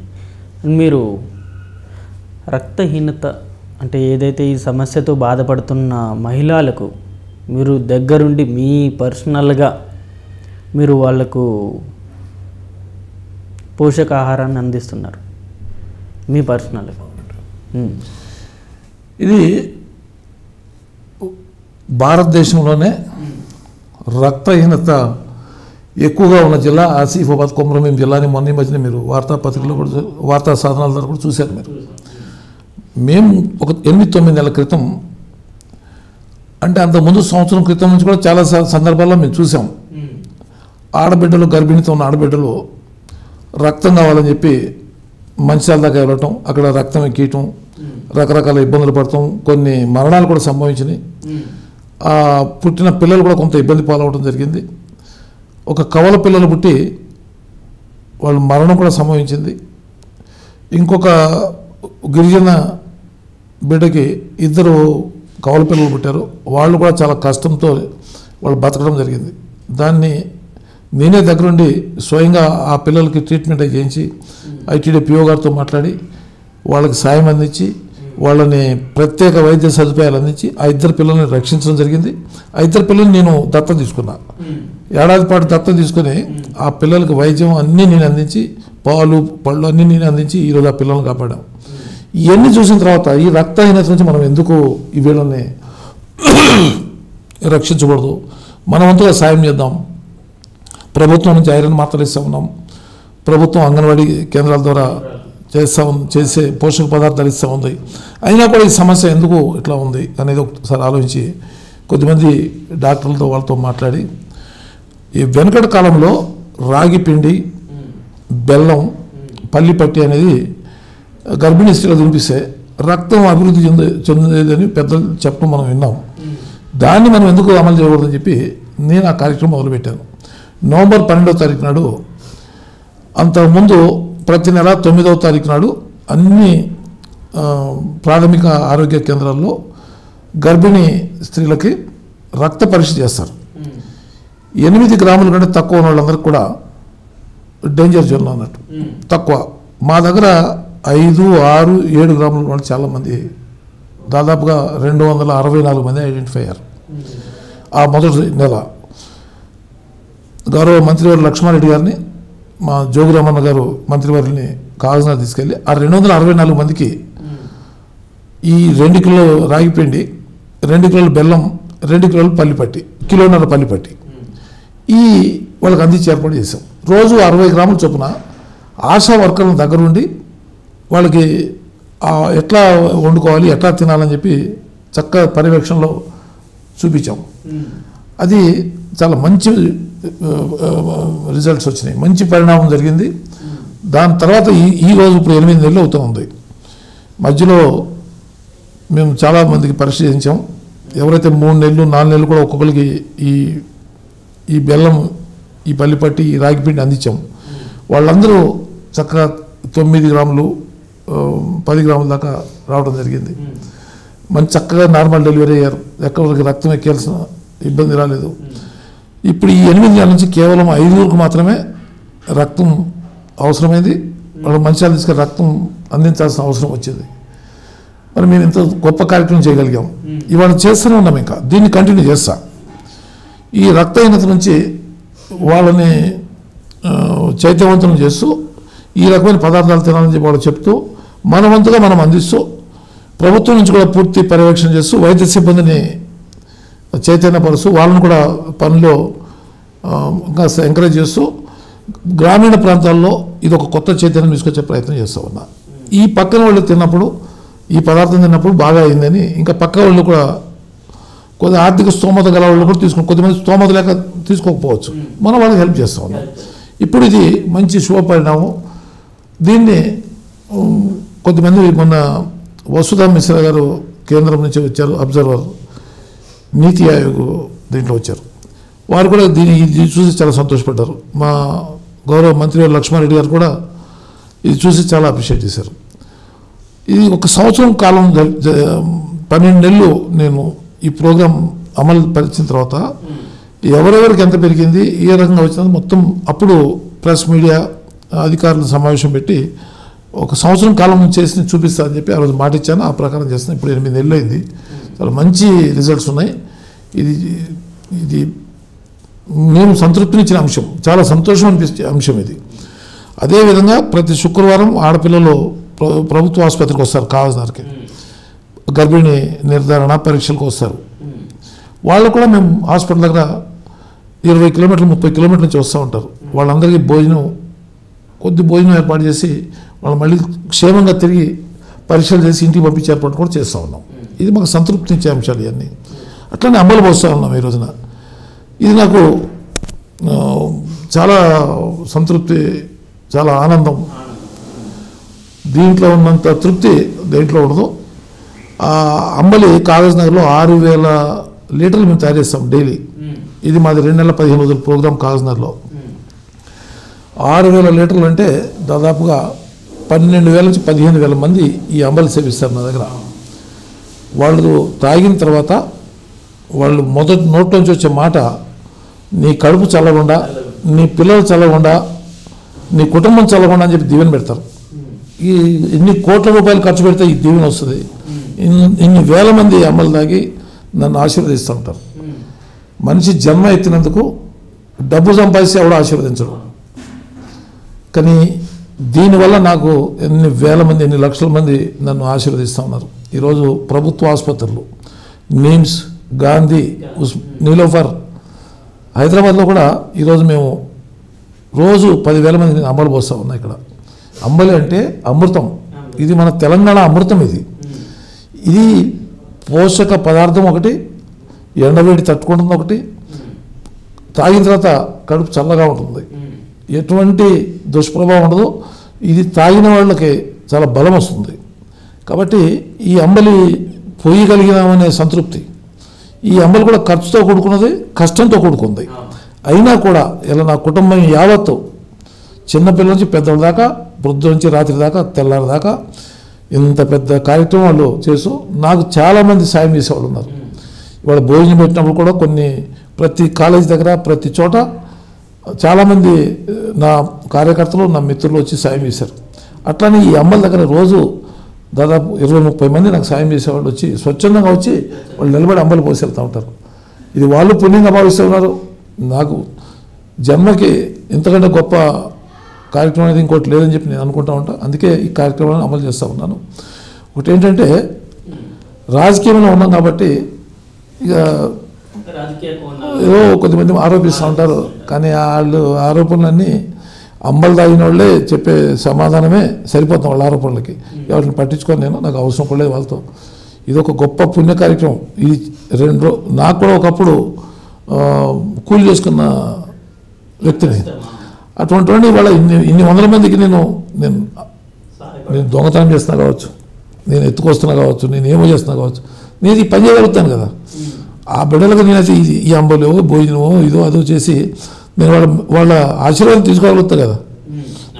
మీరు రక్తహీనత అంటే ఏదైతే ఈ సమస్యతో బాధపడుతున్న మహిళలకు మీరు దగ్గరుండి మీ పర్సనల్గా మీరు వాళ్ళకు పోషకాహారాన్ని అందిస్తున్నారు. మీ పర్సనల్గా. ఇది భారతదేశంలోనే రక్తహీనత ఎక్కువగా ఉన్న జిల్లా ఆసిఫాబాద్ కొమరంభీం జిల్లాని మొన్న మధ్యన మీరు వార్తాపత్రికలో కూడా వార్తా సాధనాల ద్వారా కూడా చూశారు మీరు. మేము ఒక ఎనిమిది తొమ్మిది నెలల క్రితం అంటే అంత ముందు సంవత్సరం క్రితం నుంచి కూడా చాలా సందర్భాల్లో మేము చూసాం ఆడబిడ్డలు గర్భిణితో ఉన్న ఆడబిడ్డలు రక్తం కావాలని చెప్పి మంచిర్యాల దాకా వెళ్ళటం అక్కడ రక్తం ఎక్కియటం రకరకాల ఇబ్బందులు పడటం కొన్ని మరణాలు కూడా సంభవించినాయి. ఆ పుట్టిన పిల్లలు కూడా కొంత ఇబ్బంది పాలవడం జరిగింది. ఒక కవల పిల్లలు పుట్టి వాళ్ళ మరణం కూడా సంభవించింది. ఇంకొక గిరిజన బిడ్డకి ఇద్దరు కవల పిల్లలు పుట్టారు. వాళ్ళు కూడా చాలా కష్టంతో వాళ్ళు బతకడం జరిగింది. దాన్ని నేనే దగ్గరుండి స్వయంగా ఆ పిల్లలకి ట్రీట్మెంట్ చేయించి ఐటీడీ పిఓ గారితో మాట్లాడి వాళ్ళకి సాయం అందించి వాళ్ళని ప్రత్యేక వైద్య సదుపాయాలు అందించి ఆ ఇద్దరు పిల్లల్ని రక్షించడం జరిగింది. ఆ ఇద్దరు పిల్లల్ని నేను దత్తం తీసుకున్నా. ఏడాది పాటు దత్తం తీసుకొని ఆ పిల్లలకి వైద్యం అన్నీ నేను అందించి పాలు పళ్ళు అన్నీ నేను అందించి ఈరోజు ఆ పిల్లల్ని కాపాడాం. ఇవన్నీ చూసిన తర్వాత ఈ రక్తహీనత నుంచి మనం ఎందుకు ఈ వీళ్ళని రక్షించకూడదు? మన వంతుగా సాయం చేద్దాం. ప్రభుత్వం నుంచి ఐరన్ మాత్రలు ఇస్తా ఉన్నాం. ప్రభుత్వం అంగన్వాడీ కేంద్రాల ద్వారా చేస్తా ఉంది చేసే పోషక పదార్థాలు ఇస్తూ ఉంది. అయినా కూడా ఈ సమస్య ఎందుకు ఇట్లా ఉంది అనేది ఒకసారి ఆలోచించి కొద్దిమంది డాక్టర్లతో వాళ్ళతో మాట్లాడి ఈ వెనకటి కాలంలో రాగి పిండి బెల్లం పల్లి పట్టి అనేది గర్భిణీ స్త్రీలు తినిపిస్తే రక్తం అభివృద్ధి చెందే చెందేదని పెద్దలు చెప్పడం మనం విన్నాం. దాన్ని మనం ఎందుకు అమలు చేయకూడదని చెప్పి నేను ఆ కార్యక్రమం మొదలుపెట్టాను. నవంబర్ పన్నెండవ తారీఖు నాడు అంతకుముందు ప్రతి నెల తొమ్మిదవ తారీఖు నాడు అన్ని ప్రాథమిక ఆరోగ్య కేంద్రాల్లో గర్భిణీ స్త్రీలకి రక్త పరీక్ష చేస్తారు. ఎనిమిది గ్రాముల కంటే తక్కువ ఉన్న వాళ్ళందరికీ కూడా డేంజర్ జోన్లో అన్నట్టు తక్కువ. మా దగ్గర ఐదు ఆరు ఏడు గ్రాముల వాళ్ళు చాలామంది దాదాపుగా రెండు వందల అరవై నాలుగు మంది ఐడెంటిఫై అయ్యారు. ఆ మొదటి నెల. గౌరవ మంత్రివారు లక్ష్మారెడ్డి గారిని మా జోగురామన్న గారు మంత్రివారిని కాగజ్నగర్ తీసుకెళ్ళి ఆ రెండు వందల అరవై నాలుగు మందికి ఈ రెండు కిలోలు రాగిపిండి రెండు కిలోలు బెల్లం రెండు కిలోలు పల్లిపట్టి కిలోన్నర పల్లిపట్టి ఈ వాళ్ళకి అందించి ఏర్పాటు చేసాం రోజు అరవై గ్రాముల చొప్పున ఆశా వర్కర్ల దగ్గర ఉండి వాళ్ళకి ఎట్లా వండుకోవాలి ఎట్లా తినాలని చెప్పి చక్కగా పర్యవేక్షణలో చూపించాం. అది చాలా మంచి రిజల్ట్స్ వచ్చినాయి. మంచి పరిణామం జరిగింది. దాని తర్వాత ఈ ఈ రోజు ఇప్పుడు ఎనిమిది నెలలు అవుతూ ఉంది. మధ్యలో మేము చాలా మందికి పరీక్ష చేయించాం ఎవరైతే మూడు నెలలు నాలుగు నెలలు కూడా ఒక్కొక్కరికి ఈ ఈ బెల్లం ఈ పల్లిపట్టి ఈ రాగిపిండి అందించాం. వాళ్ళందరూ చక్కగా తొమ్మిది గ్రాములు పది గ్రాముల దాకా రావడం జరిగింది. మంచి చక్కగా నార్మల్ డెలివరీ అయ్యారు. ఎక్కడికి రక్తం ఎక్కాల్సిన ఇబ్బంది రాలేదు. ఇప్పుడు ఈ ఎనిమిది నెలల నుంచి కేవలం ఐదుగురికి మాత్రమే రక్తం అవసరమైంది. వాళ్ళు మంచిర్యాల తీసుకెళ్ళి రక్తం అందించాల్సిన అవసరం వచ్చింది. మరి మేము ఇంత గొప్ప కార్యక్రమం చేయగలిగాం. ఇవాళ చేస్తూనే ఉన్నాం ఇంకా. దీన్ని కంటిన్యూ చేస్తా. ఈ రక్తహీనత నుంచి వాళ్ళని ఆ, చైతన్యవంతులను చేస్తూ ఈ రకమైన పదార్థాలు తినాలని చెప్పి వాళ్ళు చెప్తూ మన వంతుగా మనం అందిస్తూ ప్రభుత్వం నుంచి కూడా పూర్తి పర్యవేక్షణ చేస్తూ వైద్య సిబ్బందిని చైతన్యపరుస్తూ వాళ్ళని కూడా పనిలో ఇంకా ఎంకరేజ్ చేస్తూ గ్రామీణ ప్రాంతాల్లో ఇది ఒక కొత్త చైతన్యం తీసుకొచ్చే ప్రయత్నం చేస్తూ ఉన్నా ఈ పక్కన వాళ్ళు తిన్నప్పుడు ఈ పదార్థం తిన్నప్పుడు బాగా అయిందని ఇంకా పక్క వాళ్ళు కూడా కొద్ది ఆర్థిక స్తోమత గల వాళ్ళు కూడా తీసుకుని కొద్దిమంది స్తోమత లేక తీసుకోకపోవచ్చు. మనం వాళ్ళకి హెల్ప్ చేస్తూ ఉన్నాం ఇప్పుడు ఇది మంచి శుభ పరిణామం. దీన్ని కొంతమంది కొద్దిమంది మొన్న వసుధా మిశ్రా గారు కేంద్రం నుంచి వచ్చారు అబ్జర్వర్ నీతి ఆయోగ్ దీంట్లో వచ్చారు. వారు కూడా దీన్ని ఇది చూసి చాలా సంతోషపడ్డారు. మా గౌరవ మంత్రి లక్ష్మారెడ్డి గారు కూడా ఇది చూసి చాలా అప్రిషియేట్ చేశారు. ఇది ఒక సంవత్సరం కాలం జ- పన్నెండు నెలలు నేను ఈ ప్రోగ్రాం అమలు పరిచిన తర్వాత ఎవరెవరికి ఎంత పెరిగింది ఏ రకంగా వచ్చింది మొత్తం అప్పుడు ప్రెస్ మీడియా అధికారుల సమావేశం పెట్టి ఒక సంవత్సరం కాలం చేసి చూపిస్తా అని చెప్పి ఆ రోజు మాట ఇచ్చాను ఆ ప్రకారం చేస్తాను ఇప్పుడు ఎనిమిది నెలలు అయింది. చాలా మంచి రిజల్ట్స్ ఉన్నాయి. ఇది ఇది మేము సంతృప్తినిచ్చిన అంశం. చాలా సంతోషం అనిపించే అంశం ఇది. అదేవిధంగా ప్రతి శుక్రవారం ఆడపిల్లలు ప్రభుత్వ ఆసుపత్రికి వస్తారు కావాల్సినకి గర్భిణి నిర్ధారణ పరీక్షలకు వస్తారు. వాళ్ళు కూడా మేము హాస్పిటల్ దగ్గర ఇరవై కిలోమీటర్లు ముప్పై కిలోమీటర్ల నుంచి వస్తూ ఉంటారు. వాళ్ళందరికీ భోజనం కొద్ది భోజనం ఏర్పాటు చేసి వాళ్ళు మళ్ళీ క్షేమంగా తిరిగి పరీక్షలు చేసి ఇంటికి పంపించే ఏర్పాటు కూడా చేస్తూ ఉన్నాం. ఇది మాకు సంతృప్తినిచ్చే అంశాలు ఇవన్నీ. అట్లనే అమలు పోస్తూ ఉన్నాం ఈ రోజున. ఇది నాకు చాలా సంతృప్తి చాలా ఆనందం. దీంట్లో ఉన్నంత తృప్తి దేంట్లో ఉండదు. ఆ అంబలి కాగజ్ నగర్లో ఆరు వేల లీటర్లు మేము తయారు చేస్తాం డైలీ. ఇది మాది రెండు నెలల పదిహేను రోజుల ప్రోగ్రాం కాగజ్ నగర్లో ఆరు వేల లీటర్లు అంటే దాదాపుగా పన్నెండు వేల నుంచి పదిహేను వేల మంది ఈ అంబలి సేవిస్తారు నా దగ్గర. వాళ్ళు తాగిన తర్వాత వాళ్ళు మొదటి నోట్లోంచి వచ్చే మాట నీ కడుపు చల్లకుండా నీ పిల్లలు చల్లకుండా నీ కుటుంబం చల్లకుండా అని చెప్పి దీవెన పెడతారు. ఈ ఇన్ని కోట్ల రూపాయలు ఖర్చు పెడితే ఈ దీవెన వస్తుంది. ఇన్ని- వేల మంది అమ్మలు తాగి నన్ను ఆశీర్వదిస్తూ ఉంటారు. మనిషి జన్మ ఎత్తినందుకు డబ్బు సంపాదిస్తే ఎవడో ఆశీర్వదించడం. కానీ దీనివల్ల నాకు ఎన్ని వేల మంది ఎన్ని లక్షల మంది నన్ను ఆశీర్వదిస్తూ ఉన్నారు. ఈరోజు ప్రభుత్వ ఆసుపత్రులు నిమ్స్ గాంధీ ఉస్ నీలోఫర్ హైదరాబాద్లో కూడా ఈరోజు మేము రోజు పదివేల మంది అమలు పోస్తూ ఉన్నాయి ఇక్కడ. అంబలి అంటే అమృతం. ఇది మన తెలంగాణ అమృతం ఇది. ఇది పోషక పదార్థం ఒకటి ఎండవేడి తట్టుకుంటుంది ఒకటి తాగిన తర్వాత కడుపు చల్లగా ఉంటుంది. ఎటువంటి దుష్ప్రభావం ఉండదు. ఇది తాగిన వాళ్ళకి చాలా బలం వస్తుంది. కాబట్టి ఈ అంబలి పోయగలిగినామనే సంతృప్తి. ఈ అంబలి కూడా ఖర్చుతో కూడుకున్నది కష్టంతో కూడుకుంది. అయినా కూడా ఇలా నా కుటుంబం యావత్తు చిన్నపిల్లల నుంచి పెద్దల దాకా వృద్ధుల నుంచి రాత్రి దాకా తెల్లారి దాకా ఇంత పెద్ద కార్యక్రమాలు చేస్తూ నాకు చాలామంది సాయం చేసేవాళ్ళు ఉన్నారు. ఇవాళ భోజనం పెట్టినప్పుడు కూడా కొన్ని ప్రతి కాలేజ్ దగ్గర ప్రతి చోట చాలామంది నా కార్యకర్తలు నా మిత్రులు వచ్చి సాయం చేశారు. అట్లానే ఈ అమ్మల దగ్గర రోజు దాదాపు ఇరవై ముప్పై మంది నాకు సాయం చేసేవాళ్ళు వచ్చి స్వచ్ఛందంగా వచ్చి వాళ్ళు నిలబడి అమ్మలు పోసి వెళ్తూ ఉంటారు. ఇది వాళ్ళు పుణ్యంగా భావిస్తూ ఉన్నారు. నాకు జన్మకి ఇంతకంటే గొప్ప కార్యక్రమం అనేది ఇంకోటి లేదని చెప్పి నేను అనుకుంటా ఉంటా. అందుకే ఈ కార్యక్రమాన్ని అమలు చేస్తూ ఉన్నాను. ఒకటి ఏంటంటే రాజకీయంలో ఉన్నాం కాబట్టి ఇక ఏదో కొద్దిమంది ఆరోపిస్తూ ఉంటారు కానీ వాళ్ళు ఆరోపణలన్నీ అంబలు తాగిన వాళ్ళే చెప్పే సమాధానమే సరిపోతాం వాళ్ళ ఆరోపణలకి. ఎవరిని పట్టించుకొని నేను నాకు అవసరం కూడా లేదు వాళ్ళతో. ఇది ఒక గొప్ప పుణ్య కార్యక్రమం. ఇది రెండు నాకు కూడా ఒకప్పుడు కూలి చేసుకున్న వ్యక్తిని. అటువంటి వాడిని వాళ్ళ ఇన్ని ఇన్ని వందల మందికి నేను నేను నేను దొంగతనం చేస్తున్నా కావచ్చు. నేను ఎత్తుకొస్తున్నా కావచ్చు. నేను ఏమో చేస్తున్నా కావచ్చు. నేను ఈ పని చేయగలుగుతాను కదా. ఆ బిడ్డలకు నేనైతే ఈ అంబలో భోజనమో ఇదో అదో చేసి నేను వాళ్ళ వాళ్ళ ఆశీర్వాదం తీసుకోగలుగుతా కదా.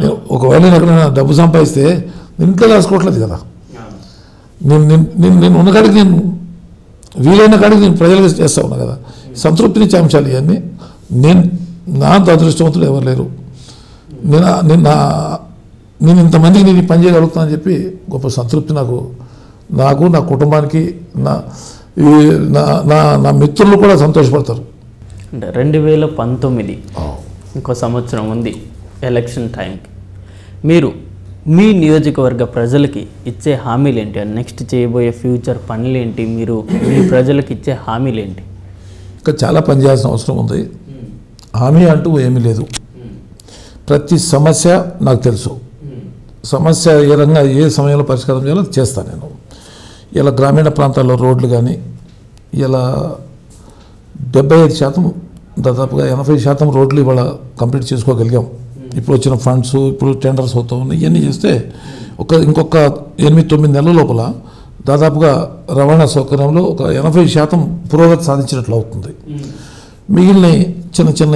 నేను ఒకవేళ నేను ఎక్కడైనా డబ్బు సంపాదిస్తే నేను ఇంట్లో రాసుకోవట్లేదు కదా. నేను నేను నేను నేను ఉన్న కాడికి నేను వీలైన కాడికి నేను ప్రజలకు చేస్తా ఉన్నా కదా. సంతృప్తినిచ్చే అంశాలు ఇవన్నీ. నేను నా అంత అదృష్టవంతుడు ఎవరు లేరు. నేను నేను నా నేను ఇంతమందికి నేను పని చేయగలుగుతానని చెప్పి గొప్ప సంతృప్తి నాకు. నాకు నా కుటుంబానికి నా ఈ నా నా నా మిత్రులు కూడా సంతోషపడతారు. అంటే రెండు వేల పంతొమ్మిది ఇంకో సంవత్సరం ఉంది ఎలక్షన్ టైంకి మీరు మీ నియోజకవర్గ ప్రజలకి ఇచ్చే హామీలు ఏంటి నెక్స్ట్ చేయబోయే ఫ్యూచర్ పనులు ఏంటి మీరు మీ ప్రజలకు ఇచ్చే హామీలు ఏంటి ఇంకా చాలా పని చేయాల్సిన అవసరం ఉంది. హామీ అంటూ ఏమీ లేదు. ప్రతి సమస్య నాకు తెలుసు. సమస్య ఏ రంగా ఏ సమయంలో పరిష్కారం చేయాలో చేస్తాను నేను. ఇలా గ్రామీణ ప్రాంతాల్లో రోడ్లు కానీ ఇలా డెబ్బై ఐదు శాతం దాదాపుగా ఎనభై శాతం రోడ్లు ఇవాళ కంప్లీట్ చేసుకోగలిగాం. ఇప్పుడు వచ్చిన ఫండ్స్ ఇప్పుడు టెండర్స్ అవుతూ ఉన్నాయి. ఇవన్నీ చేస్తే ఒక ఇంకొక ఎనిమిది తొమ్మిది నెలల లోపల దాదాపుగా రవాణా సౌకర్యంలో ఒక ఎనభై శాతం పురోగతి సాధించినట్లు అవుతుంది. మిగిలిన చిన్న చిన్న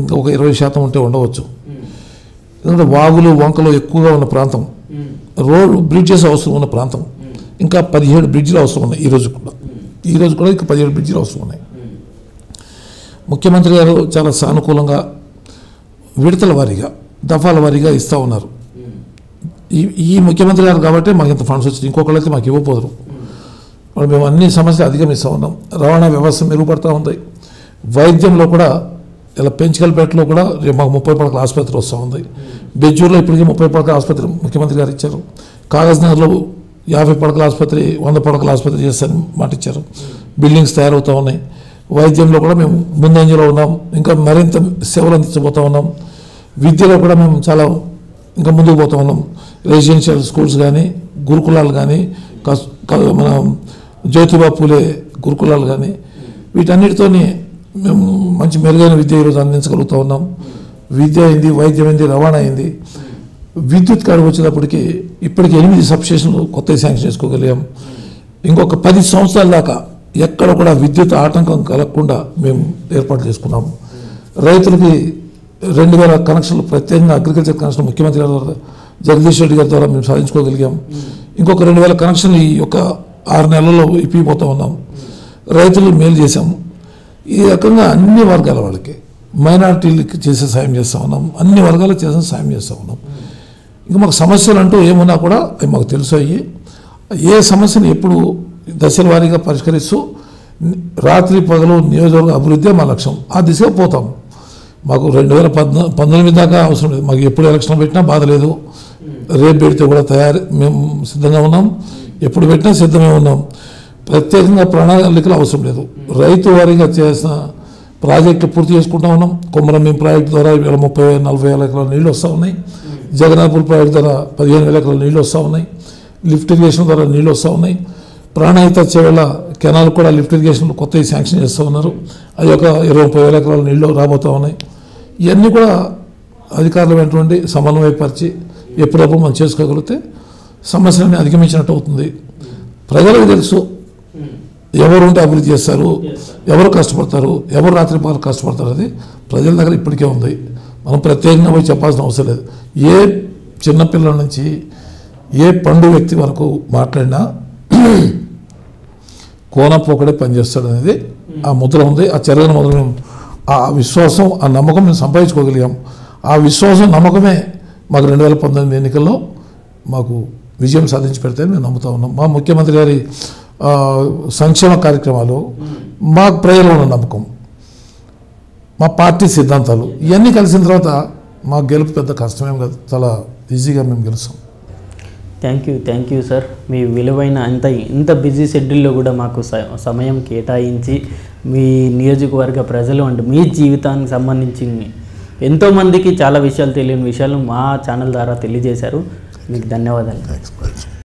ఇంకా ఒక ఇరవై శాతం ఉంటే ఉండవచ్చు. ఎందుకంటే వాగులు వంకలు ఎక్కువగా ఉన్న ప్రాంతం. రోడ్ బ్రిడ్జెస్ అవసరం ఉన్న ప్రాంతం. ఇంకా పదిహేడు బ్రిడ్జిలు అవసరం ఉన్నాయి ఈరోజు కూడా. ఈరోజు కూడా ఇంకా పదిహేడు బ్రిడ్జిలు అవసరం ఉన్నాయి. ముఖ్యమంత్రి గారు చాలా సానుకూలంగా విడతల వారీగా దఫాల వారీగా ఇస్తూ ఉన్నారు. ఈ ఈ ముఖ్యమంత్రి గారు కాబట్టి మాకు ఇంత ఫండ్స్ వచ్చింది ఇంకొకళ్ళైతే మాకు ఇవ్వబోదురు. మేము అన్ని సమస్యలు అధిగమిస్తూ ఉన్నాం. రవాణా వ్యవస్థ మెరుగుపడుతూ ఉంది. వైద్యంలో కూడా ఇలా పెంచుకల్పేటలో కూడా రేపు మాకు ముప్పై పడకల ఆసుపత్రి వస్తూ ఉంది. బెజ్జూరులో ఇప్పటికీ ముప్పై పడకల ఆసుపత్రి ముఖ్యమంత్రి గారు ఇచ్చారు. కాగజ్ నగర్లో యాభై పడకల ఆసుపత్రి వంద పడకల ఆసుపత్రి చేస్తారని మాట ఇచ్చారు బిల్డింగ్స్ తయారవుతూ ఉన్నాయి. వైద్యంలో కూడా మేము ముందంజలో ఉన్నాం. ఇంకా మరింత సేవలు అందించబోతూ ఉన్నాం. విద్యలో కూడా మేము చాలా ఇంకా ముందుకు పోతూ ఉన్నాం. రెసిడెన్షియల్ స్కూల్స్ కానీ గురుకులాలు కానీ మన జ్యోతిబా పూలే గురుకులాలు కానీ వీటన్నిటితోని మేము మంచి మెరుగైన విద్య ఈరోజు అందించగలుగుతూ ఉన్నాం. విద్య అయింది వైద్యం అయింది రవాణా అయింది. విద్యుత్ కాడికి వచ్చినప్పటికీ ఇప్పటికి ఎనిమిది సబ్స్టేషన్లు కొత్త శాంక్షన్ చేసుకోగలిగాం. ఇంకొక పది సంవత్సరాల దాకా ఎక్కడ కూడా విద్యుత్ ఆటంకం కలగకుండా మేము ఏర్పాటు చేసుకున్నాము రైతులకి రెండు వేల కనెక్షన్లు ప్రత్యేకంగా అగ్రికల్చర్ కనెక్షన్ ముఖ్యమంత్రి గారి ద్వారా జగదీష్ రెడ్డి గారి ద్వారా మేము సాధించుకోగలిగాం. ఇంకొక రెండు వేల కనెక్షన్లు ఈ యొక్క ఆరు నెలల్లో ఇప్పిపోతూ ఉన్నాం. రైతులు మేలు చేశాము ఈ రకంగా అన్ని వర్గాల వాళ్ళకి మైనార్టీలకి చేసే సాయం చేస్తూ ఉన్నాం. అన్ని వర్గాలకు చేసే సాయం చేస్తూ ఉన్నాం. ఇంకా మాకు సమస్యలు అంటూ ఏమున్నా కూడా అవి మాకు తెలుసు అయ్యి ఏ సమస్యను ఎప్పుడు దశల వారీగా పరిష్కరిస్తూ రాత్రి పగలు నియోజకవర్గ అభివృద్ధి మా లక్ష్యం. ఆ దిశగా పోతాం. మాకు రెండు వేల పద్నా పంతొమ్మిది దాకా అవసరం లేదు. మాకు ఎప్పుడు ఎలక్షన్ పెట్టినా బాధ లేదు. రేపు పెడితే కూడా తయారు మేము సిద్ధంగా ఉన్నాం. ఎప్పుడు పెట్టినా సిద్ధమే ఉన్నాం. ప్రత్యేకంగా ప్రణాళికలు అవసరం లేదు. రైతు వారీగా చేసిన ప్రాజెక్టు పూర్తి చేసుకుంటా ఉన్నాం. కొమరం మేము ప్రాజెక్టు ద్వారా ఇవాళ ముప్పై వేల నలభై వేల ఎకరాల నీళ్ళు వస్తూ ఉన్నాయి. జగన్నాథపూర్ ప్రాజెక్టు ద్వారా పదిహేను వేల ఎకరాల నీళ్ళు వస్తూ ఉన్నాయి. లిఫ్ట్ ఇరిగేషన్ ద్వారా నీళ్ళు వస్తూ ఉన్నాయి. ప్రాణహిత చెవుల కెనాల్ కూడా లిఫ్ట్ ఇరిగేషన్ కొత్తవి శాంక్షన్ చేస్తూ ఉన్నారు. అది ఒక ఇరవై ముప్పై వేల ఎకరాల నీళ్ళు రాబోతూ ఉన్నాయి. ఇవన్నీ కూడా అధికారులు వెంటండి సమన్వయపరిచి ఎప్పుడప్పుడు మనం చేసుకోగలిగితే సమస్యలని అధిగమించినట్టు అవుతుంది. ప్రజలకు తెలుసు ఎవరు ఉంటే అభివృద్ధి చేస్తారు ఎవరు కష్టపడతారు ఎవరు రాత్రి పగలు కష్టపడతారు అది ప్రజల దగ్గర ఇప్పటికే ఉంది. మనం ప్రత్యేకంగా పోయి చెప్పాల్సిన అవసరం లేదు. ఏ చిన్నపిల్లల నుంచి ఏ పండు వ్యక్తి వరకు మాట్లాడినా [clears throat] కోనపు పనిచేస్తాడు అనేది ఆ ముద్ర ఉంది. ఆ చర్యను మొదలు మేము ఆ విశ్వాసం ఆ నమ్మకం మేము సంపాదించుకోగలిగాం. ఆ విశ్వాసం నమ్మకమే మాకు రెండు వేల పంతొమ్మిది ఎన్నికల్లో మాకు విజయం సాధించి పెడితే మేము నమ్ముతా ఉన్నాం. మా ముఖ్యమంత్రి గారి సంక్షేమ కార్యక్రమాలు మాకు ప్రజలు ఉన్న నమ్మకం. మా పార్టీ సిద్ధాంతాలు ఇవన్నీ కలిసిన తర్వాత మా గెలుపు పెద్ద కష్టమేం కాదు. చాలా ఈజీగా మేము గెలుస్తాం. Thank you thank you sir మీ విలువైన అంత ఇంత బిజీ షెడ్యూల్లో కూడా మాకు సమయం కేటాయించి మీ నియోజకవర్గ ప్రజలు అంటే మీ జీవితానికి సంబంధించి ఎంతోమందికి చాలా విషయాలు తెలియని విషయాలు మా ఛానల్ ద్వారా తెలియజేశారు. మీకు ధన్యవాదాలు.